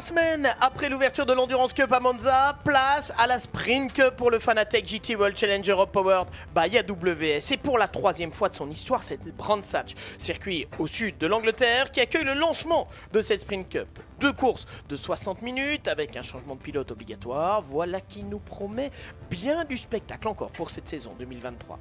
Trois semaines après l'ouverture de l'Endurance Cup à Monza, place à la Sprint Cup pour le Fanatec GT World Challenge Europe Powered by AWS. Et pour la troisième fois de son histoire, c'est Brandsatch, circuit au sud de l'Angleterre, qui accueille le lancement de cette Sprint Cup. Deux courses de 60 minutes avec un changement de pilote obligatoire. Voilà qui nous promet bien du spectacle encore pour cette saison 2023.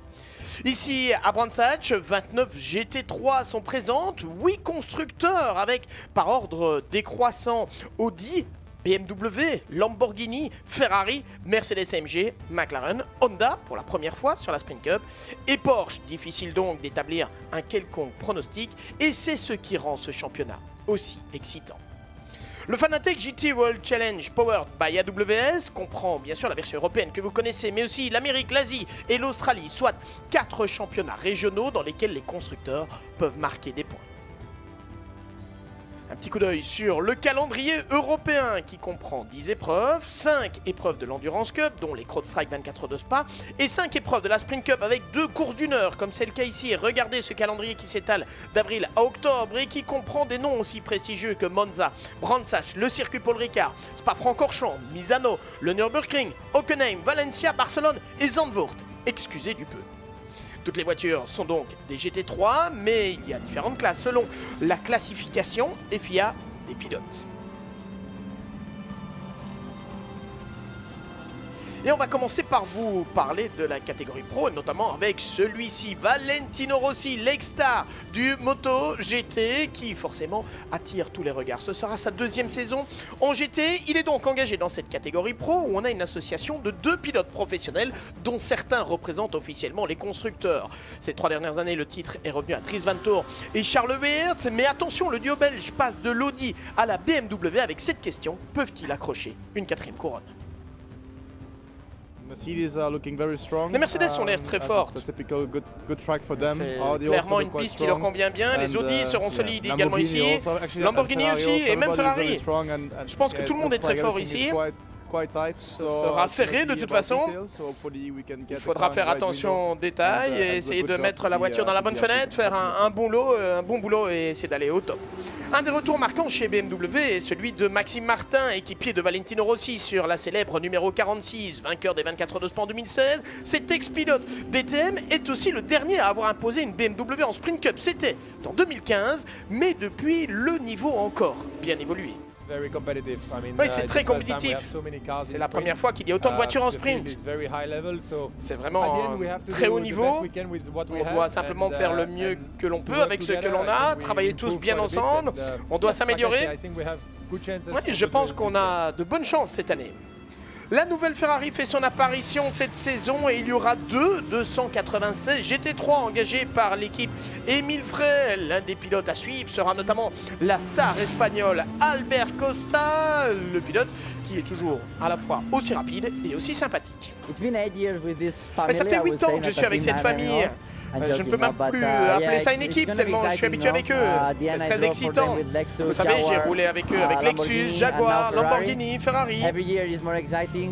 Ici à Brandsatch, 29 GT3 sont présentes, 8 constructeurs avec par ordre décroissant Audi, BMW, Lamborghini, Ferrari, Mercedes AMG, McLaren, Honda pour la première fois sur la Sprint Cup et Porsche. Difficile donc d'établir un quelconque pronostic et c'est ce qui rend ce championnat aussi excitant. Le Fanatec GT World Challenge Powered by AWS comprend bien sûr la version européenne que vous connaissez, mais aussi l'Amérique, l'Asie et l'Australie, soit 4 championnats régionaux dans lesquels les constructeurs peuvent marquer des points. Un petit coup d'œil sur le calendrier européen qui comprend 10 épreuves, 5 épreuves de l'Endurance Cup, dont les Strike 24 de Spa, et 5 épreuves de la Sprint Cup avec deux courses d'une heure, comme c'est le cas ici. regardez ce calendrier qui s'étale d'avril à octobre et qui comprend des noms aussi prestigieux que Monza, Brandsach, le circuit Paul Ricard, Spa-Francorchamps, Misano, le Nürburgring, Hockenheim, Valencia, Barcelone et Zandvoort. Excusez du peu. Toutes les voitures sont donc des GT3, mais il y a différentes classes selon la classification FIA des pilotes. Et on va commencer par vous parler de la catégorie pro, notamment avec celui-ci, Valentino Rossi, l'ex-star du Moto GT, qui forcément attire tous les regards. Ce sera sa deuxième saison en GT. Il est donc engagé dans cette catégorie pro, où on a une association de deux pilotes professionnels, dont certains représentent officiellement les constructeurs. Ces trois dernières années, le titre est revenu à Dries Van Tour et Charles Weert. Mais attention, le duo belge passe de l'Audi à la BMW avec cette question, peuvent-ils accrocher une quatrième couronne? Les Mercedes ont l'air très fortes. C'est clairement une piste qui leur convient bien. Les Audi uh, seront solides également ici. Lamborghini aussi et même Ferrari. Je pense que tout le monde est très fort ici. Ce sera serré de toute façon. Il faudra faire attention aux détails et essayer de mettre la voiture dans la bonne fenêtre, faire un, bon, un bon boulot et essayer d'aller au top. Un des retours marquants chez BMW est celui de Maxime Martin, équipier de Valentino Rossi sur la célèbre numéro 46, vainqueur des 24 heures de Spa en 2016. Cet ex-pilote DTM est aussi le dernier à avoir imposé une BMW en Sprint Cup. C'était en 2015, mais depuis, le niveau encore bien évolué. Oui, c'est uh, très compétitif. C'est la première fois qu'il y a autant de uh, voitures en sprint. C'est vraiment très haut niveau. On doit simplement faire le uh, mieux que l'on peut avec ce que l'on a, travailler tous bien ensemble. On doit s'améliorer. Oui, je pense qu'on a de bonnes chances cette année. La nouvelle Ferrari fait son apparition cette saison et il y aura deux 296 GT3 engagés par l'équipe Emile Frey. L'un des pilotes à suivre sera notamment la star espagnole Albert Costa, le pilote qui est toujours à la fois aussi rapide et aussi sympathique. ça fait 8 ans que je suis avec cette famille. Euh, je ne peux même plus appeler ça une équipe tellement je suis habitué avec eux. Uh, c'est très excitant. Vous savez, j'ai roulé avec eux, uh, avec Lexus, Jaguar, Lamborghini, Ferrari.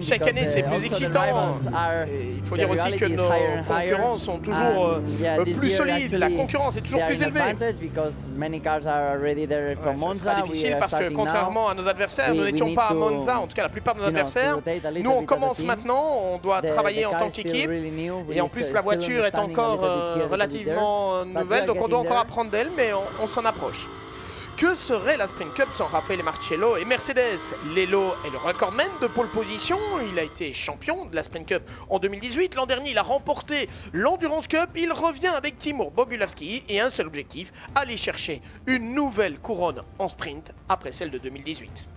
Chaque année, c'est plus excitant. il faut dire aussi que nos concurrents sont toujours euh, plus solides. La concurrence est toujours plus élevée. Ce sera difficile parce que contrairement à nos adversaires, nous n'étions pas à Monza, en tout cas la plupart de nos adversaires. Nous, on commence maintenant, on doit travailler en tant qu'équipe. Et en plus, la voiture est encore relativement nouvelle, donc on doit encore apprendre d'elle, mais on, s'en approche. Que serait la Sprint Cup sans Rafael Marcello et Mercedes? Lelo est le recordman de pole position. Il a été champion de la Sprint Cup en 2018. L'an dernier, il a remporté l'Endurance Cup. Il revient avec Timur Bogulavski et un seul objectif, aller chercher une nouvelle couronne en sprint après celle de 2018.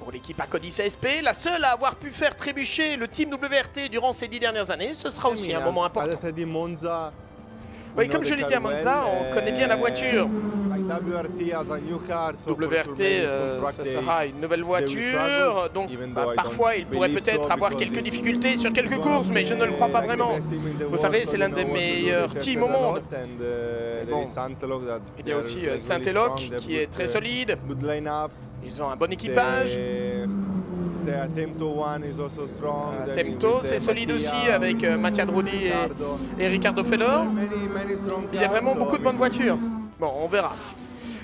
Pour l'équipe Acodis ASP, la seule à avoir pu faire trébucher le team WRT durant ces dix dernières années, ce sera aussi un moment important. Oui, comme je l'ai dit à Monza, on connaît bien la voiture. WRT, euh, ce sera une nouvelle voiture, donc bah, parfois il pourrait peut-être avoir quelques difficultés sur quelques courses, mais je ne le crois pas vraiment. Vous savez, c'est l'un des meilleurs teams au monde. il y a aussi euh, Saint-Eloc qui est très solide. Ils ont un bon équipage. Temto, c'est solide aussi avec Mattia Drodi et, et Ricardo Fedor. Il y a vraiment beaucoup de bonnes voitures. Bon, on verra.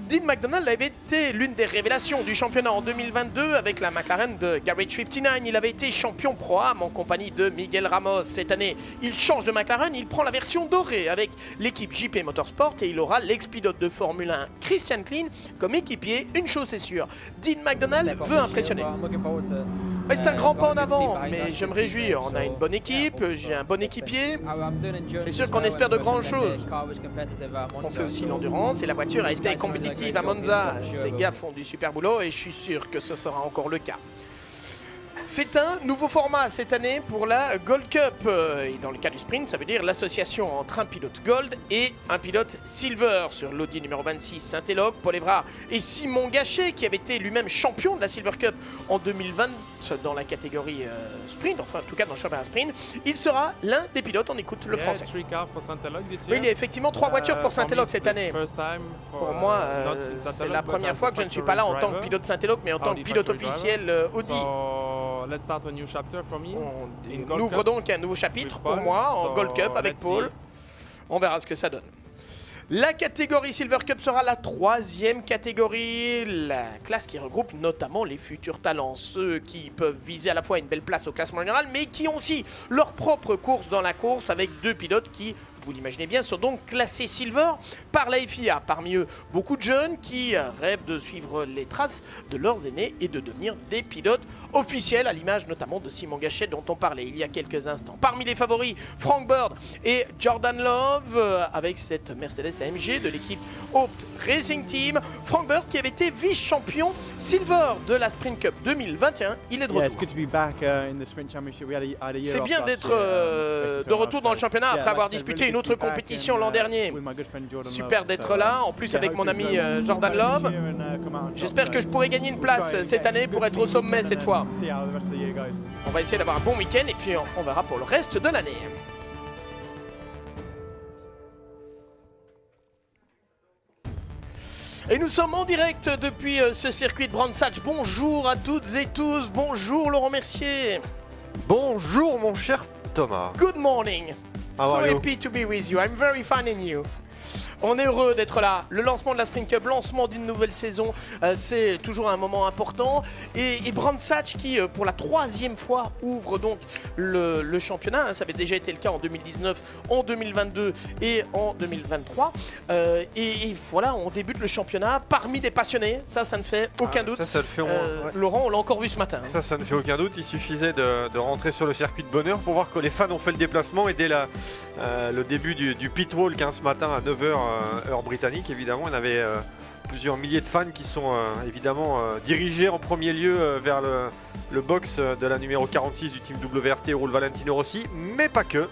Dean McDonald avait été l'une des révélations du championnat en 2022 avec la McLaren de Garage 59. Il avait été champion pro-am en compagnie de Miguel Ramos. Cette année, il change de McLaren, il prend la version dorée avec l'équipe JP Motorsport et il aura l'ex-pilote de Formule 1 Christian Klein comme équipier. Une chose est sûre, Dean McDonald veut impressionner. C'est un grand pas en avant, mais je me réjouis. On a une bonne équipe, j'ai un bon équipier. C'est sûr qu'on espère de grandes choses. On fait aussi l'endurance et la voiture a été compétitive à Monza. Ces gars font du super boulot et je suis sûr que ce sera encore le cas. C'est un nouveau format cette année pour la Gold Cup. Euh, et dans le cas du sprint, ça veut dire l'association entre un pilote Gold et un pilote Silver. Sur l'Audi numéro 26, Saint-Éloque, Paul Evrard et Simon Gachet, qui avait été lui-même champion de la Silver Cup en 2020 dans la catégorie euh, sprint, enfin en tout cas dans le championnat sprint. Il sera l'un des pilotes, on écoute le français. Oui, il y a effectivement trois voitures pour uh, Saint-Éloque cette année. Pour moi, uh, euh, c'est la première fois que je ne suis pas là en tant que pilote Saint-Éloque, mais en tant que pilote officiel Audi. On ouvre donc un nouveau chapitre pour moi en Gold Cup avec Paul. On verra ce que ça donne. La catégorie Silver Cup sera la troisième catégorie, la classe qui regroupe notamment les futurs talents, ceux qui peuvent viser à la fois une belle place au classement général, mais qui ont aussi leur propre course dans la course avec deux pilotes qui vous l'imaginez bien, sont donc classés Silver par la FIA. Parmi eux, beaucoup de jeunes qui rêvent de suivre les traces de leurs aînés et de devenir des pilotes officiels, à l'image notamment de Simon Gachet dont on parlait il y a quelques instants. Parmi les favoris, Frank Bird et Jordan Love, euh, avec cette Mercedes AMG de l'équipe Hoped Racing Team. Frank Bird qui avait été vice-champion Silver de la Sprint Cup 2021, il est de retour. C'est bien d'être euh, de retour dans le championnat après avoir disputé une autre compétition l'an dernier. Super d'être là, en plus avec mon ami euh, Jordan Love. J'espère que je pourrai gagner une place cette année pour être au sommet cette fois. On va essayer d'avoir un bon week-end et puis on verra pour le reste de l'année. Et nous sommes en direct depuis euh, ce circuit de Brands Hatch. Bonjour à toutes et tous. Bonjour Laurent Mercier. Bonjour mon cher Thomas. Good morning. so happy to be with you. I'm very fine in you? On est heureux d'être là. Le lancement de la Spring Cup, lancement d'une nouvelle saison, euh, c'est toujours un moment important. Et, et Satch qui, euh, pour la troisième fois, ouvre donc le, championnat. Hein. ça avait déjà été le cas en 2019, en 2022 et en 2023. Euh, et, voilà, on débute le championnat parmi des passionnés. Ça, ça ne fait aucun ah, doute. Ça, ça le fait Laurent, on l'a encore vu ce matin. Ça, ça ne fait aucun doute. Il suffisait de, rentrer sur le circuit de bonheur pour voir que les fans ont fait le déplacement et dès la, le début du, du pit wall 15 matin à 9h euh, heure britannique évidemment. On avait euh, plusieurs milliers de fans qui sont euh, évidemment dirigés en premier lieu vers le, box de la numéro 46 du team WRT Roule Valentino Rossi, mais pas que.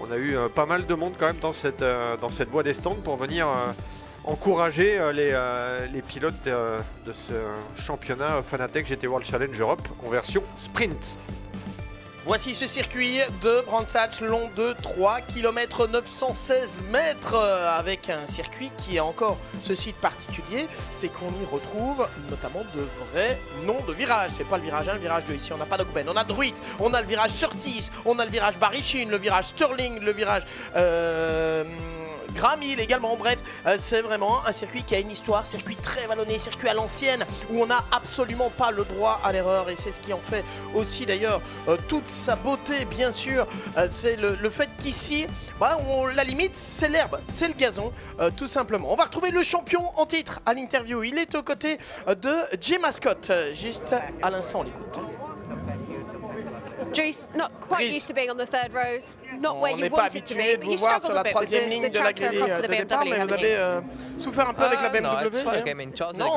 on a eu pas mal de monde quand même dans cette, dans cette voie des stands pour venir encourager les, les, pilotes de ce championnat Fanatec GT World Challenge Europe en version sprint. Voici ce circuit de Brandsatch long de 3 km 916 mètres avec un circuit qui a encore ce site particulier, c'est qu'on y retrouve notamment de vrais noms de virages. C'est pas le virage 1, le virage 2. Ici on n'a pas d'Ogben, on a Druid, on a le virage Surtis, on a le virage Barichine, le virage Sterling, le virage... Euh, Gramil également. Bref, euh, c'est vraiment un circuit qui a une histoire, circuit très vallonné, circuit à l'ancienne, où on n'a absolument pas le droit à l'erreur. Et c'est ce qui en fait aussi d'ailleurs euh, toute sa beauté, bien sûr. Euh, c'est le, fait qu'ici, bah, la limite, c'est l'herbe, c'est le gazon, tout simplement. On va retrouver le champion en titre à l'interview. Il est aux côtés de Jay Mascot. Juste à l'instant, on l'écoute. Driss, not quite used to being on the third rows. on n'est pas habitué de vous voir sur la troisième ligne de la grille de départ, vous avez euh, souffert un peu avec la BMW. Uh, non,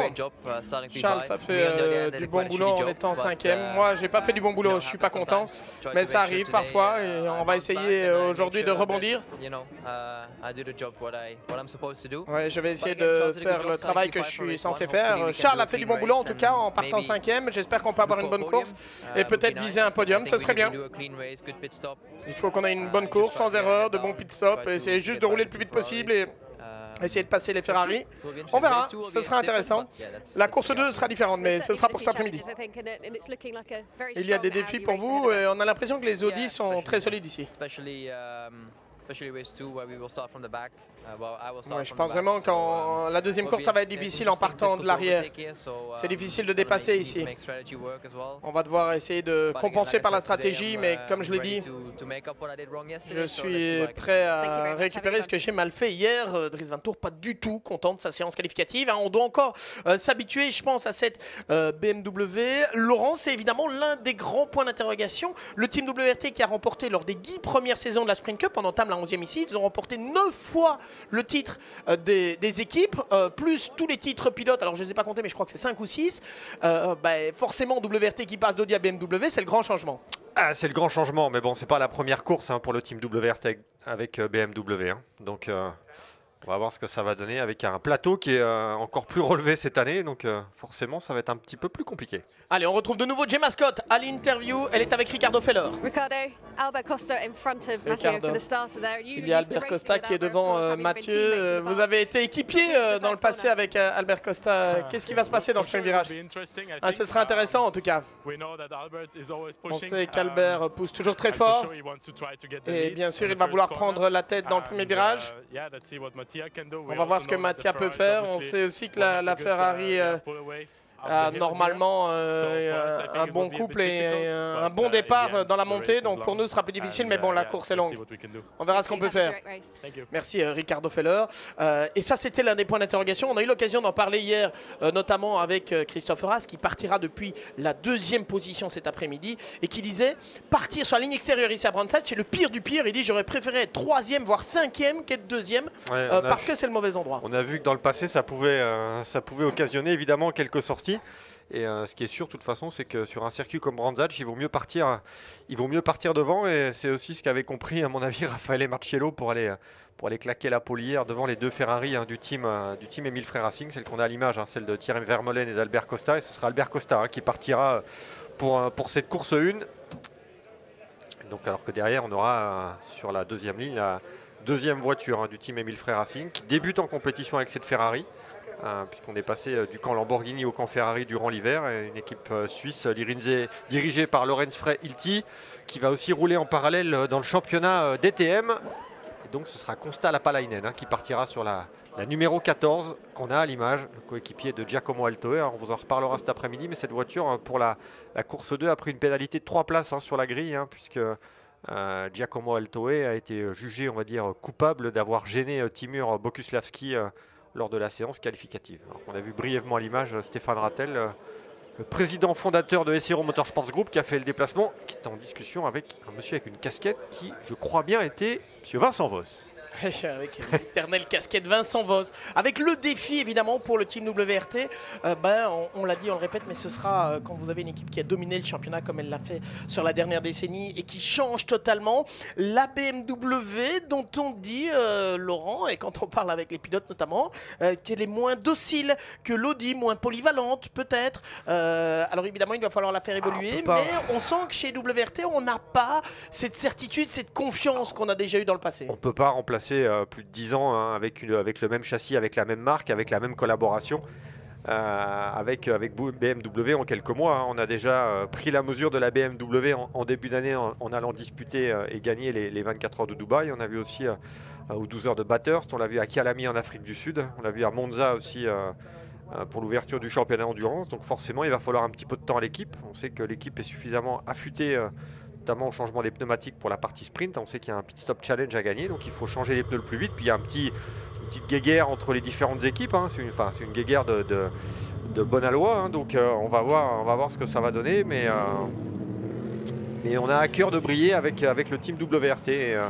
Charles, ça fait euh, du bon boulot en étant cinquième. Uh, Moi, j'ai pas fait du bon boulot, je suis pas content, mais ça arrive parfois et on va essayer aujourd'hui de rebondir. Ouais, je vais essayer de faire le travail que je suis censé faire. Charles a fait du bon boulot en tout cas en partant cinquième. J'espère qu'on peut avoir une bonne course et uh, peut-être viser un podium, serait bien. Il faut qu'on ait une bonne course, sans erreur, de bons pit stop, et essayer juste de rouler le plus vite possible et essayer de passer les Ferrari. On verra, ce sera intéressant. La course 2 sera différente, mais ce sera pour cet après-midi. Il y a des défis pour vous et on a l'impression que les Audi sont très solides ici. Uh, je pense vraiment que la deuxième course, ça va être difficile en partant de l'arrière. C'est difficile de dépasser ici. On va devoir essayer de compenser par la stratégie, mais uh, comme je l'ai dit, je suis prêt à récupérer ce que j'ai mal fait hier. Euh, Dries Van Tour, pas du tout content de sa séance qualificative. Hein. On doit encore euh, s'habituer, je pense, à cette euh, BMW. Laurent, c'est évidemment l'un des grands points d'interrogation. Le team WRT qui a remporté lors des dix premières saisons de la Sprint Cup, on entame la 11e ici, ils ont remporté neuf fois le titre euh, des, équipes, euh, plus tous les titres pilotes, alors je ne les ai pas comptés, mais je crois que c'est 5 ou 6, euh, bah, forcément WRT qui passe d'Audi à BMW, c'est le grand changement. Ah, c'est le grand changement, mais bon, c'est pas la première course hein, pour le team WRT avec BMW. Hein. Donc, on va voir ce que ça va donner avec un plateau qui est encore plus relevé cette année. Donc, forcément, ça va être un petit peu plus compliqué. Allez, on retrouve de nouveau Gemma Scott à l'interview. Elle est avec Ricardo Feller. Ricardo, Albert Costa in front of there. Il y a Albert Costa qui est devant euh, Mathieu. Vous avez été équipier euh, dans le passé avec euh, Albert Costa. Qu'est-ce qui va se passer dans le premier virage? Ah, Ce sera intéressant en tout cas. On sait qu'Albert pousse toujours très fort. Et bien sûr, il va vouloir prendre la tête dans le premier virage. On va voir ce que Mathieu peut faire. On sait aussi que la Ferrari a normalement euh, un bon couple et un bon départ dans la montée. Donc pour nous, ce sera plus difficile, mais bon, la course est longue. On verra ce qu'on peut faire. Merci euh, Ricardo Feller. Euh, et ça, c'était l'un des points d'interrogation. On a eu l'occasion d'en parler hier, notamment avec Christophe Ras, qui partira depuis la deuxième position cet après-midi et qui disait partir sur la ligne extérieure ici à Brandsatch, c'est le pire du pire. Il dit j'aurais préféré être troisième, voire cinquième qu'être deuxième, parce que c'est le mauvais endroit. On a vu que dans le passé, ça pouvait, ça pouvait occasionner évidemment quelques sorties. Et euh, ce qui est sûr, de toute façon, c'est que sur un circuit comme Brandzatch, il vaut mieux partir, il vaut mieux partir devant. Et c'est aussi ce qu'avait compris, à mon avis, Raffaele Marcello pour aller, pour aller claquer la polière devant les deux Ferrari hein, du team, euh, du team Emile Frey Racing, celle qu'on a à l'image, hein, celle de Thierry Vermeulen et d'Albert Costa. Et ce sera Albert Costa hein, qui partira pour, euh, pour cette course 1. Donc, alors que derrière, on aura sur la deuxième ligne la deuxième voiture du team Emile Frey Racing qui débute en compétition avec cette Ferrari. Hein, puisqu'on est passé euh, du camp Lamborghini au camp Ferrari durant l'hiver. Une équipe euh, suisse, euh, dirigée par Lorenz Frey Ilti, qui va aussi rouler en parallèle dans le championnat DTM. Donc ce sera Consta Lapalainen hein, qui partira sur la, numéro 14 qu'on a à l'image, le coéquipier de Giacomo Altoe. on vous en reparlera cet après-midi, mais cette voiture hein, pour la, course 2 a pris une pénalité de 3 places sur la grille, puisque Giacomo Altoe a été jugé, on va dire, coupable d'avoir gêné Timur Bokuslavski lors de la séance qualificative. on a vu brièvement à l'image euh, Stéphane Rattel, euh, le président fondateur de SRO Motorsports Group, qui a fait le déplacement, qui est en discussion avec un monsieur avec une casquette qui, je crois bien, était M. Vincent Voss. Avec l'éternelle casquette Vincent Voss. Avec le défi évidemment pour le team WRT, euh, ben, on, l'a dit, on le répète, mais ce sera euh, quand vous avez une équipe qui a dominé le championnat comme elle l'a fait sur la dernière décennie et qui change totalement. La BMW dont on dit, euh, Laurent, et quand on parle avec les pilotes notamment, qu'elle est moins docile que l'Audi, moins polyvalente peut-être. alors évidemment, il va falloir la faire ah, évoluer, mais on sent que chez WRT, on n'a pas cette certitude, cette confiance qu'on a déjà eu dans le passé. On ne peut pas remplacer euh, plus de 10 ans hein, avec, le même châssis, avec la même marque, avec la même collaboration. Euh, avec, BMW en quelques mois. Hein. On a déjà euh, pris la mesure de la BMW en, début d'année en, allant disputer et gagner les, 24 heures de Dubaï. On a vu aussi aux 12 heures de Bathurst, on l'a vu à Kialami en Afrique du Sud, on l'a vu à Monza aussi pour l'ouverture du championnat endurance. Donc forcément, il va falloir un petit peu de temps à l'équipe. On sait que l'équipe est suffisamment affûtée notamment au changement des pneumatiques pour la partie sprint. On sait qu'il y a un pit stop challenge à gagner, donc il faut changer les pneus le plus vite. Puis il y a une petite guéguerre entre les différentes équipes. Hein. C'est une, guéguerre de, de, bonne aloi. Hein. Donc euh, on, va voir, on va voir ce que ça va donner. Mais, euh, on a à cœur de briller avec, le team WRT. Et, euh,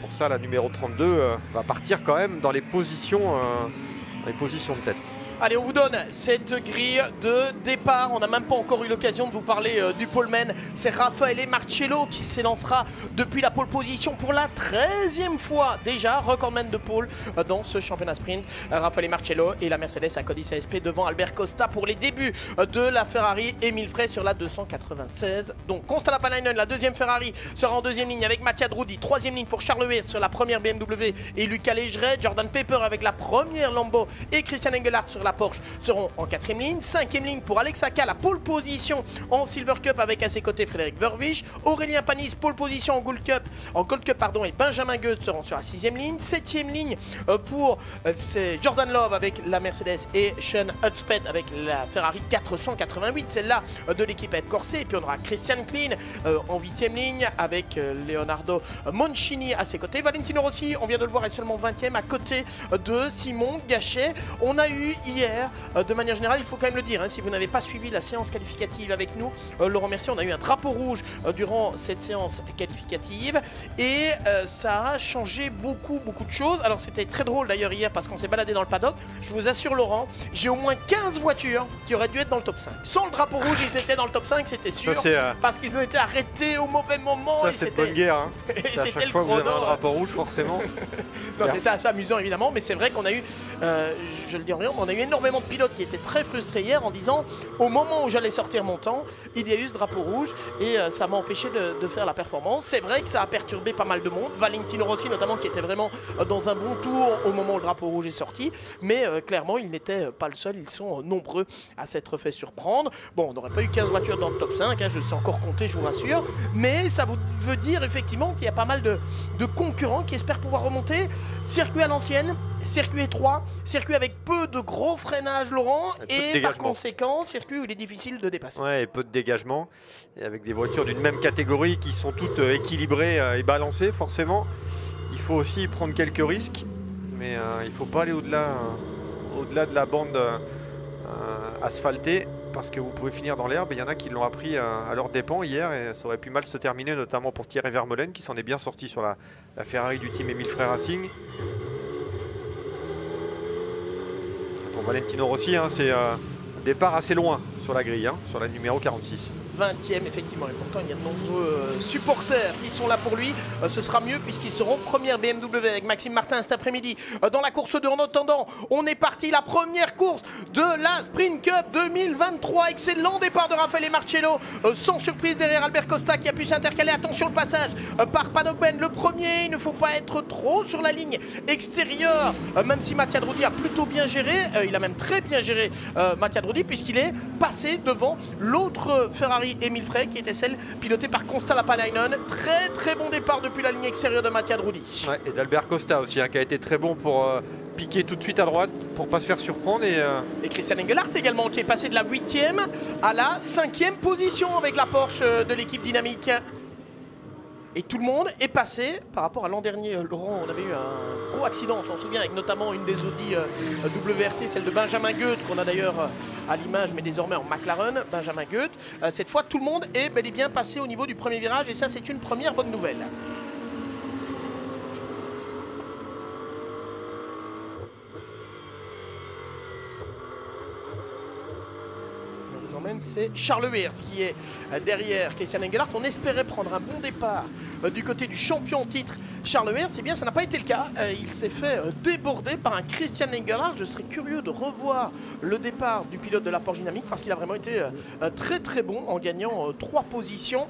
pour ça, la numéro 32 va partir quand même dans les positions, dans les positions de tête. Allez, on vous donne cette grille de départ. On n'a même pas encore eu l'occasion de vous parler euh, du poleman. C'est Raffaele Marcello qui s'élancera depuis la pole position pour la 13e fois déjà, recordman de pole euh, dans ce championnat sprint. Euh, Raffaele Marcello et la Mercedes à Codice ASP devant Albert Costa pour les débuts de la Ferrari. Emile Frey sur la 296. Donc Constala Palainen, la deuxième Ferrari, sera en deuxième ligne avec Mattia Drudi. Troisième ligne pour Charles Weir sur la première BMW et Lucas Légeret. Jordan Pepper avec la première Lambo et Christian Engelhardt sur la Porsche seront en quatrième ligne. Cinquième ligne pour Alex Aka, la pole position en Silver Cup avec à ses côtés Frédéric Vervich. Aurélien Panis, pole position en Gold Cup, en Gold Cup pardon, et Benjamin Goethe seront sur la sixième ligne. Septième ligne euh, pour euh, Jordan Love avec la Mercedes et Sean Hudspeth avec la Ferrari 488, celle-là euh, de l'équipe F Corset. Et puis on aura Christian Klein en huitième ligne avec Leonardo Moncini à ses côtés. Valentino Rossi, on vient de le voir, est seulement 20e à côté de Simon Gachet. On a eu hier euh, de manière générale, il faut quand même le dire, hein, si vous n'avez pas suivi la séance qualificative avec nous, euh, Laurent Mercier, on a eu un drapeau rouge euh, durant cette séance qualificative et ça a changé beaucoup, beaucoup de choses. Alors c'était très drôle d'ailleurs hier parce qu'on s'est baladé dans le paddock. Je vous assure Laurent, j'ai au moins 15 voitures qui auraient dû être dans le top 5. Sans le drapeau rouge, ils étaient dans le top 5, c'était sûr. Parce qu'ils ont été arrêtés au mauvais moment. Ça c'est bonne guerre. Hein. à chaque fois que vous avez un drapeau rouge, forcément. c'était assez amusant évidemment, mais c'est vrai qu'on a eu, je le dis en rien, on a eu énormément de pilotes qui étaient très frustrés hier en disant au moment où j'allais sortir mon temps, il y a eu ce drapeau rouge et euh, ça m'a empêché de, faire la performance. C'est vrai que ça a perturbé pas mal de monde, Valentino Rossi notamment qui était vraiment euh, dans un bon tour au moment où le drapeau rouge est sorti, mais euh, clairement il n'était pas le seul, ils sont nombreux à s'être fait surprendre. Bon, on n'aurait pas eu 15 voitures dans le top 5, hein, je sais encore compter, je vous rassure, mais ça vous veut dire effectivement qu'il y a pas mal de, de concurrents qui espèrent pouvoir remonter. Circuit à l'ancienne, circuit étroit, circuit avec peu de gros freinage Laurent, et, par conséquent, circuit où il est difficile de dépasser. Ouais, et peu de dégagement, et avec des voitures d'une même catégorie qui sont toutes euh, équilibrées euh, et balancées, forcément. Il faut aussi prendre quelques risques, mais euh, il ne faut pas aller au-delà au-delà de la bande asphaltée parce que vous pouvez finir dans l'herbe. Il y en a qui l'ont appris à, leur dépens hier et ça aurait pu mal se terminer, notamment pour Thierry Vermeulen qui s'en est bien sorti sur la, la Ferrari du team Emile Frey Racing. Pour Valentino Rossi, hein, c'est euh, un départ assez loin sur la grille, hein, sur la numéro 46. 20e effectivement. Et pourtant il y a de nombreux euh, supporters qui sont là pour lui. Euh, ce sera mieux puisqu'ils seront première BMW avec Maxime Martin cet après-midi euh, dans la course de en attendant. On est parti la première course de la Sprint Cup 2023 excellent départ de Raphaël et Marcello sans surprise derrière Albert Costa qui a pu s'intercaler. Attention le passage par Paddock Ben le premier. Il ne faut pas être trop sur la ligne extérieure même si Mattia Drudi a plutôt bien géré il a même très bien géré Mattia Drudi puisqu'il est passé devant l'autre Ferrari Emile Frey qui était celle pilotée par Consta Lapalainen. Très très bon départ depuis la ligne extérieure de Mattia Drudi. et d'Albert Costa aussi hein, qui a été très bon pour euh, piquer tout de suite à droite pour pas se faire surprendre. Et, euh, et Christian Engelhardt également qui est passé de la 8e à la 5e position avec la Porsche euh, de l'équipe dynamique. Et tout le monde est passé par rapport à l'an dernier. Euh, Laurent, on avait eu un gros accident, on s'en souvient, avec notamment une des Audi euh, WRT, celle de Benjamin Goethe, qu'on a d'ailleurs euh, à l'image, mais désormais en McLaren, Benjamin Goethe. Cette fois, tout le monde est bel et bien passé au niveau du premier virage, et ça, c'est une première bonne nouvelle. C'est Charles Wirtz qui est euh, derrière Christian Engelhardt. On espérait prendre un bon départ euh, du côté du champion titre Charles Wirtz. Eh bien, ça n'a pas été le cas. Euh, il s'est fait déborder par un Christian Engelhardt. Je serais curieux de revoir le départ du pilote de la Porsche Dynamique parce qu'il a vraiment été très très bon en gagnant trois positions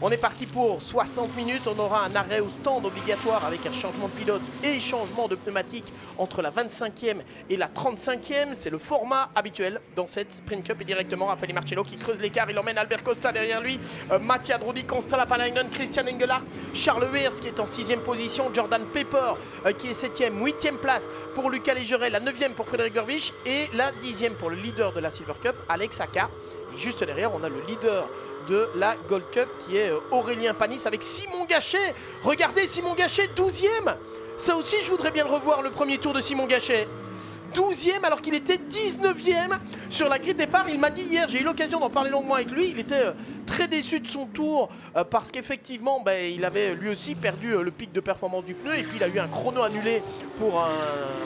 on est parti pour 60 minutes. On aura un arrêt au stand obligatoire avec un changement de pilote et changement de pneumatique entre la 25e et la 35e. C'est le format habituel dans cette Sprint Cup. Et directement, Raffaele Marcello qui creuse l'écart. Il emmène Albert Costa derrière lui. Euh, Mattia Drudi, Constala Palainen, Christian Engelhardt, Charles Weers qui est en 6e position. Jordan Pepper euh, qui est 7e, 8e place pour Lucas Légeret, la 9e pour Frédéric Gervich et la 10e pour le leader de la Silver Cup, Alex Aka. Et juste derrière, on a le leader de la Gold Cup qui est euh, Aurélien Panis avec Simon Gachet. Regardez Simon Gachet, 12e. Ça aussi, je voudrais bien le revoir, le premier tour de Simon Gachet. 12e alors qu'il était 19e sur la grille de départ. Il m'a dit hier, j'ai eu l'occasion d'en parler longuement avec lui, il était euh, très déçu de son tour euh, parce qu'effectivement ben, il avait lui aussi perdu le pic de performance du pneu et puis il a eu un chrono annulé pour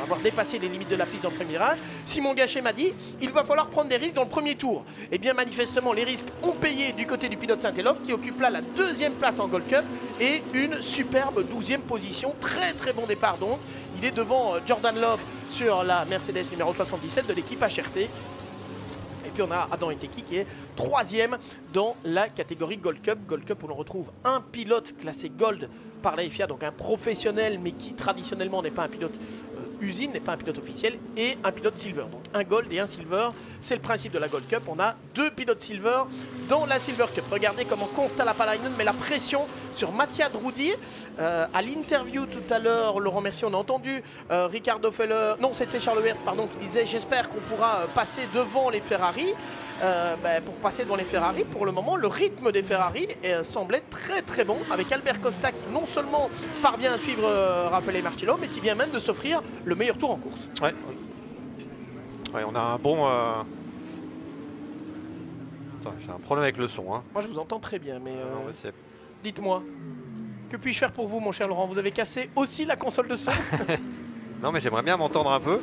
avoir dépassé les limites de la piste dans le premier virage. Simon Gachet m'a dit, il va falloir prendre des risques dans le premier tour. Et eh bien manifestement les risques ont payé du côté du pilote Saint-Élope qui occupe là la deuxième place en Gold Cup et une superbe 12e position. Très très bon départ donc. Il est devant euh, Jordan Love sur la Mercedes numéro 77 de l'équipe HRT. Et puis on a Adam Eteki qui est troisième dans la catégorie Gold Cup. Gold Cup où l'on retrouve un pilote classé Gold par la FIA, donc un professionnel mais qui traditionnellement n'est pas un pilote Usine n'est pas un pilote officiel et un pilote silver. Donc un gold et un silver, c'est le principe de la Gold Cup. On a deux pilotes silver dans la Silver Cup. Regardez comment Consta Lapalainen met la pression sur Mattia Drudi. Euh, à l'interview tout à l'heure, Laurent Mercier, on a entendu euh, Ricardo Feller, non c'était Charles Hertz, pardon, qui disait j'espère qu'on pourra euh, passer devant les Ferrari. Ben, pour passer devant les Ferrari, pour le moment, le rythme des Ferrari semblait très très bon avec Albert Costa qui non seulement parvient à suivre Raphaël Marcello, mais qui vient même de s'offrir le meilleur tour en course. Ouais. ouais on a un bon. Euh... J'ai un problème avec le son. Hein. Moi je vous entends très bien, mais. Euh, dites-moi, que puis-je faire pour vous, mon cher Laurent? Vous avez cassé aussi la console de son? Non, mais j'aimerais bien m'entendre un peu.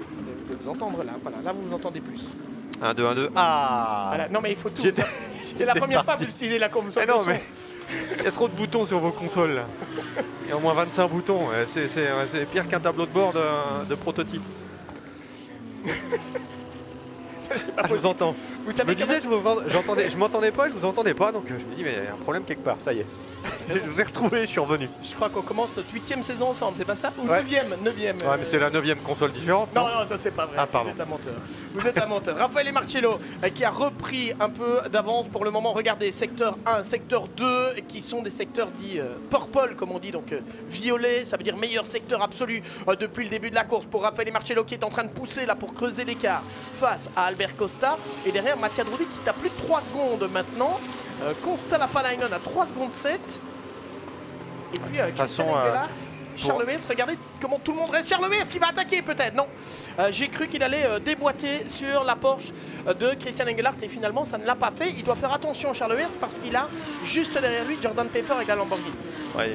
Vous vous entendre là, voilà, là vous vous entendez plus. 1, 2, 1, 2. Ah Non, mais il faut tout. C'est la première fois que vous utilisez la console de son. Mais... Il y a trop de boutons sur vos consoles. Il y a au moins 25 boutons. C'est pire qu'un tableau de bord de, prototype. Ah, je vous entends. Vous je me disais, je m'entendais pas, je vous entendais pas, donc euh, je me dis, mais il y a un problème quelque part, ça y est. je vous ai retrouvé, je suis revenu. Je crois qu'on commence notre huitième saison ensemble, c'est pas ça Ou neuvième Neuvième. Ouais, mais c'est la neuvième console différente. Non, non, ça c'est pas vrai. Ah, pardon. Vous êtes un menteur. Vous êtes un menteur. Raphaël Marcello euh, qui a repris un peu d'avance pour le moment. Regardez, secteur 1, secteur 2, qui sont des secteurs dits euh, purple, comme on dit, donc euh, violet, ça veut dire meilleur secteur absolu depuis le début de la course pour Raphaël Marcello qui est en train de pousser là pour creuser l'écart face à Albert Costa. Et derrière, Mattia Drudi qui tape plus de 3 secondes maintenant. Euh, Consta Lapalainen à 3 secondes 7. Et puis, euh, façon, euh, Charles regardez comment tout le monde reste. Charles qui va attaquer peut-être, non euh, J'ai cru qu'il allait déboîter sur la Porsche de Christian Engelhardt et finalement ça ne l'a pas fait. Il doit faire attention Charles parce qu'il a juste derrière lui Jordan Pepper et la Lamborghini.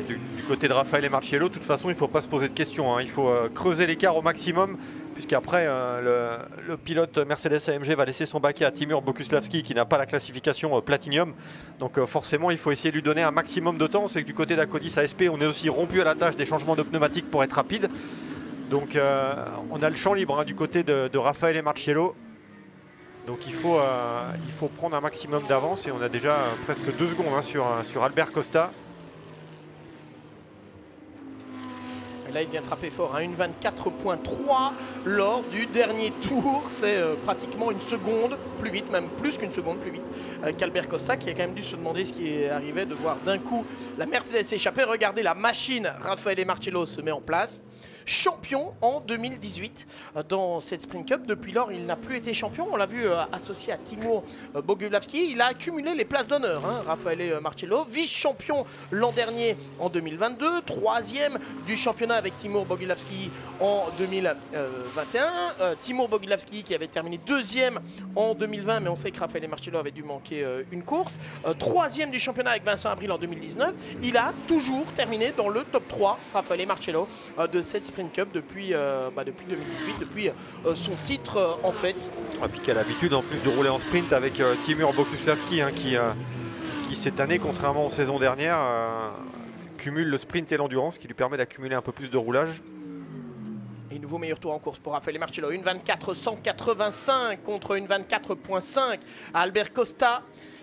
du, côté de Raphaël et Marciello, de toute façon il ne faut pas se poser de questions. Hein. Il faut creuser l'écart au maximum puisqu'après euh, le, pilote Mercedes AMG va laisser son baquet à Timur Bokuslavski qui n'a pas la classification euh, Platinum. Donc euh, forcément il faut essayer de lui donner un maximum de temps. C'est que du côté d'Acodis ASP on est aussi rompu à la tâche des changements de pneumatiques pour être rapide. Donc on a le champ libre hein, du côté de, Raphaël et Marciello. Donc il faut, prendre un maximum d'avance et on a déjà presque deux secondes hein, sur Albert Costa. Là, il vient frapper fort à une 24.3 lors du dernier tour. C'est euh, pratiquement une seconde plus vite, même plus qu'une seconde plus vite euh, qu'Albert Costa, qui a quand même dû se demander ce qui arrivait de voir d'un coup la Mercedes s'échapper. Regardez la machine, Raphaël et Marcello se met en place champion en 2018 euh, dans cette Sprint Cup. Depuis lors, il n'a plus été champion. On l'a vu euh, associé à Timur euh, Boguslavski. Il a accumulé les places d'honneur, hein, Raffaele Marcello. Vice-champion l'an dernier en 2022. Troisième du championnat avec Timur Boguslavski en 2021. Timur Boguslavski qui avait terminé deuxième en 2020, mais on sait que Raffaele Marcello avait dû manquer une course. troisième du championnat avec Vincent Abril en 2019. Il a toujours terminé dans le top 3, Raffaele Marcello, de cette Sprint Cup depuis, euh, bah, depuis 2018, depuis euh, son titre euh, en fait. Et puis qui a l'habitude en plus de rouler en sprint avec Timur Bokuslavski hein, qui, qui cette année, contrairement aux saisons dernières, cumule le sprint et l'endurance qui lui permet d'accumuler un peu plus de roulage. Et nouveau meilleur tour en course pour Raphaël Marcello. Une 24 185 contre une 24.5 à Albert Costa.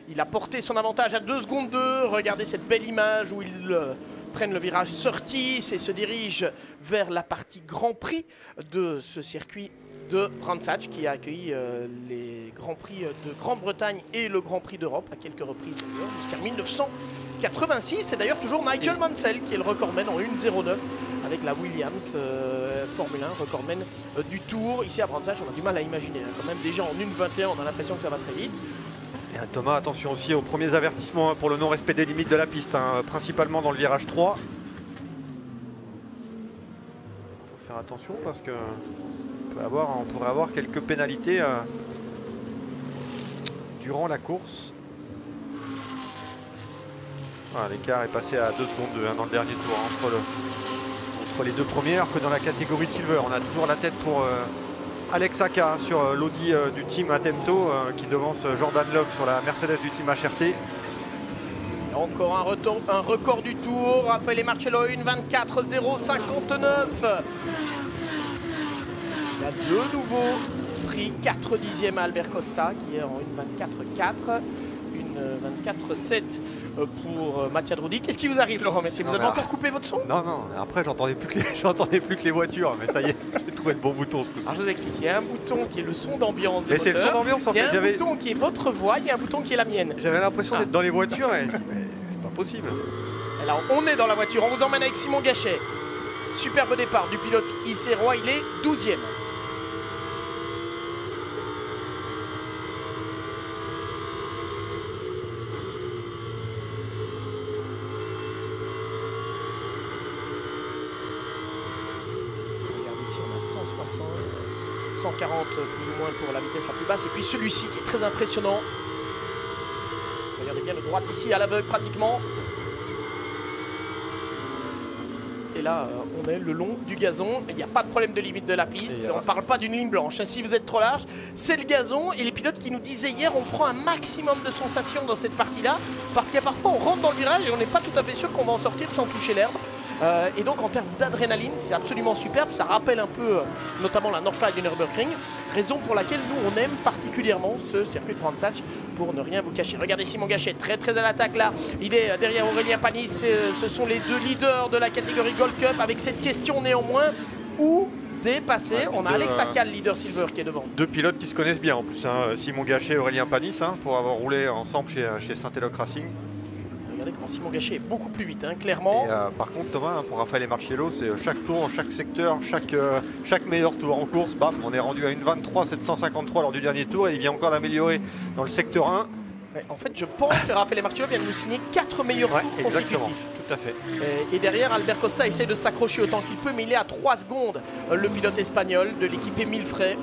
Il a porté son avantage à 2 secondes 2. Regardez cette belle image où il prennent le virage sorti et se dirigent vers la partie Grand Prix de ce circuit de Brands Hatch qui a accueilli euh, les Grands Prix de Grande-Bretagne et le Grand Prix d'Europe à quelques reprises jusqu'à 1986. C'est d'ailleurs toujours Nigel Mansell qui est le recordman en 1.09 avec la Williams euh, Formule 1, recordman euh, du Tour. Ici à Brands Hatch, on a du mal à imaginer. Hein. Quand même déjà en 1.21, on a l'impression que ça va très vite. Thomas, attention aussi aux premiers avertissements pour le non-respect des limites de la piste, hein, principalement dans le virage 3. Il faut faire attention parce que peut on pourrait avoir quelques pénalités durant la course. L'écart est passé à 2 secondes de dans le dernier tour hein, entre, entre, les deux premières que dans la catégorie Silver. On a toujours la tête pour Alex Aka sur euh, l'Audi euh, du team Atemto euh, qui devance Jordan Love sur la Mercedes du team HRT. Encore un, record du tour. Raphaël Marcello, une 24 0 59. Il a de nouveau pris 4 dixièmes à Albert Costa qui est en une 24 4 une 24-7 pour Mathias Drudi. Qu'est-ce qui vous arrive, Laurent Merci. Vous avez encore coupé votre son? Non, non. Après, j'entendais plus, que les... plus que les voitures. Mais ça y est, j'ai trouvé le bon bouton ce coup-ci. je vous explique. Il y a un bouton qui est le son d'ambiance. Mais c'est le son d'ambiance en fait. Il y a un bouton qui est votre voix, il y a un bouton qui est la mienne. J'avais l'impression d'être dans les voitures et c'est pas possible. Alors, on est dans la voiture. On vous emmène avec Simon Gachet. Superbe départ du pilote Roy. Il est 12e. plus ou moins pour la vitesse la plus basse. Et puis celui-ci qui est très impressionnant. Regardez bien le droite ici à l'aveugle pratiquement. Et là, euh, on est le long du gazon. Il n'y a pas de problème de limite de la piste. On ne parle pas d'une ligne blanche. Hein. Si vous êtes trop large, c'est le gazon. Et les pilotes qui nous disaient hier, on prend un maximum de sensations dans cette partie-là. Parce qu'il y a parfois, on rentre dans le virage et on n'est pas tout à fait sûr qu'on va en sortir sans toucher l'herbe. Euh, et donc en termes d'adrénaline, c'est absolument superbe. Ça rappelle un peu euh, notamment la Nürburgring. Raison pour laquelle nous on aime particulièrement ce circuit de Brandsatch pour ne rien vous cacher. Regardez Simon Gachet, très très à l'attaque là. Il est euh, derrière Aurélien Panis. Ce sont les deux leaders de la catégorie Gold Cup avec cette question néanmoins où dépasser? on a Alex Akal, leader silver, qui est devant. Deux pilotes qui se connaissent bien en plus, hein. Simon Gachet et Aurélien Panis, hein, pour avoir roulé ensemble chez, chez Saint-Eloc Racing. Regardez comment Simon Gachet est beaucoup plus vite, hein, clairement. Euh, par contre, Thomas, hein, pour Raphaël et Marcello, c'est euh, chaque tour, chaque secteur, chaque, euh, chaque meilleur tour en course. Bam, on est rendu à une 23 753 lors du dernier tour et il vient encore d'améliorer dans le secteur 1. en fait, je pense que Raphaël et Marcello viennent nous signer 4 meilleurs tours exactement, Tout à fait. Et, derrière, Albert Costa essaie de s'accrocher autant qu'il peut, mais il est à 3 secondes. Le pilote espagnol de l'équipe Emile Frey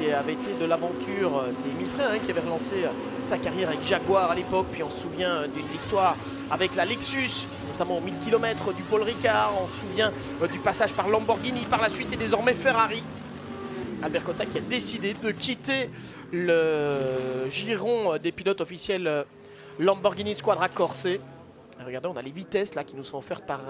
qui avait été de l'aventure. Euh, c'est Emile Frey hein, qui avait relancé euh, sa carrière avec Jaguar à l'époque. Puis on se souvient euh, d'une victoire avec la Lexus, notamment au 1000 km du Paul Ricard. On se souvient du passage par Lamborghini par la suite et désormais Ferrari. Albert Costa qui a décidé de quitter le giron des pilotes officiels Lamborghini Squadra Corse. Regardez, on a les vitesses là qui nous sont offertes par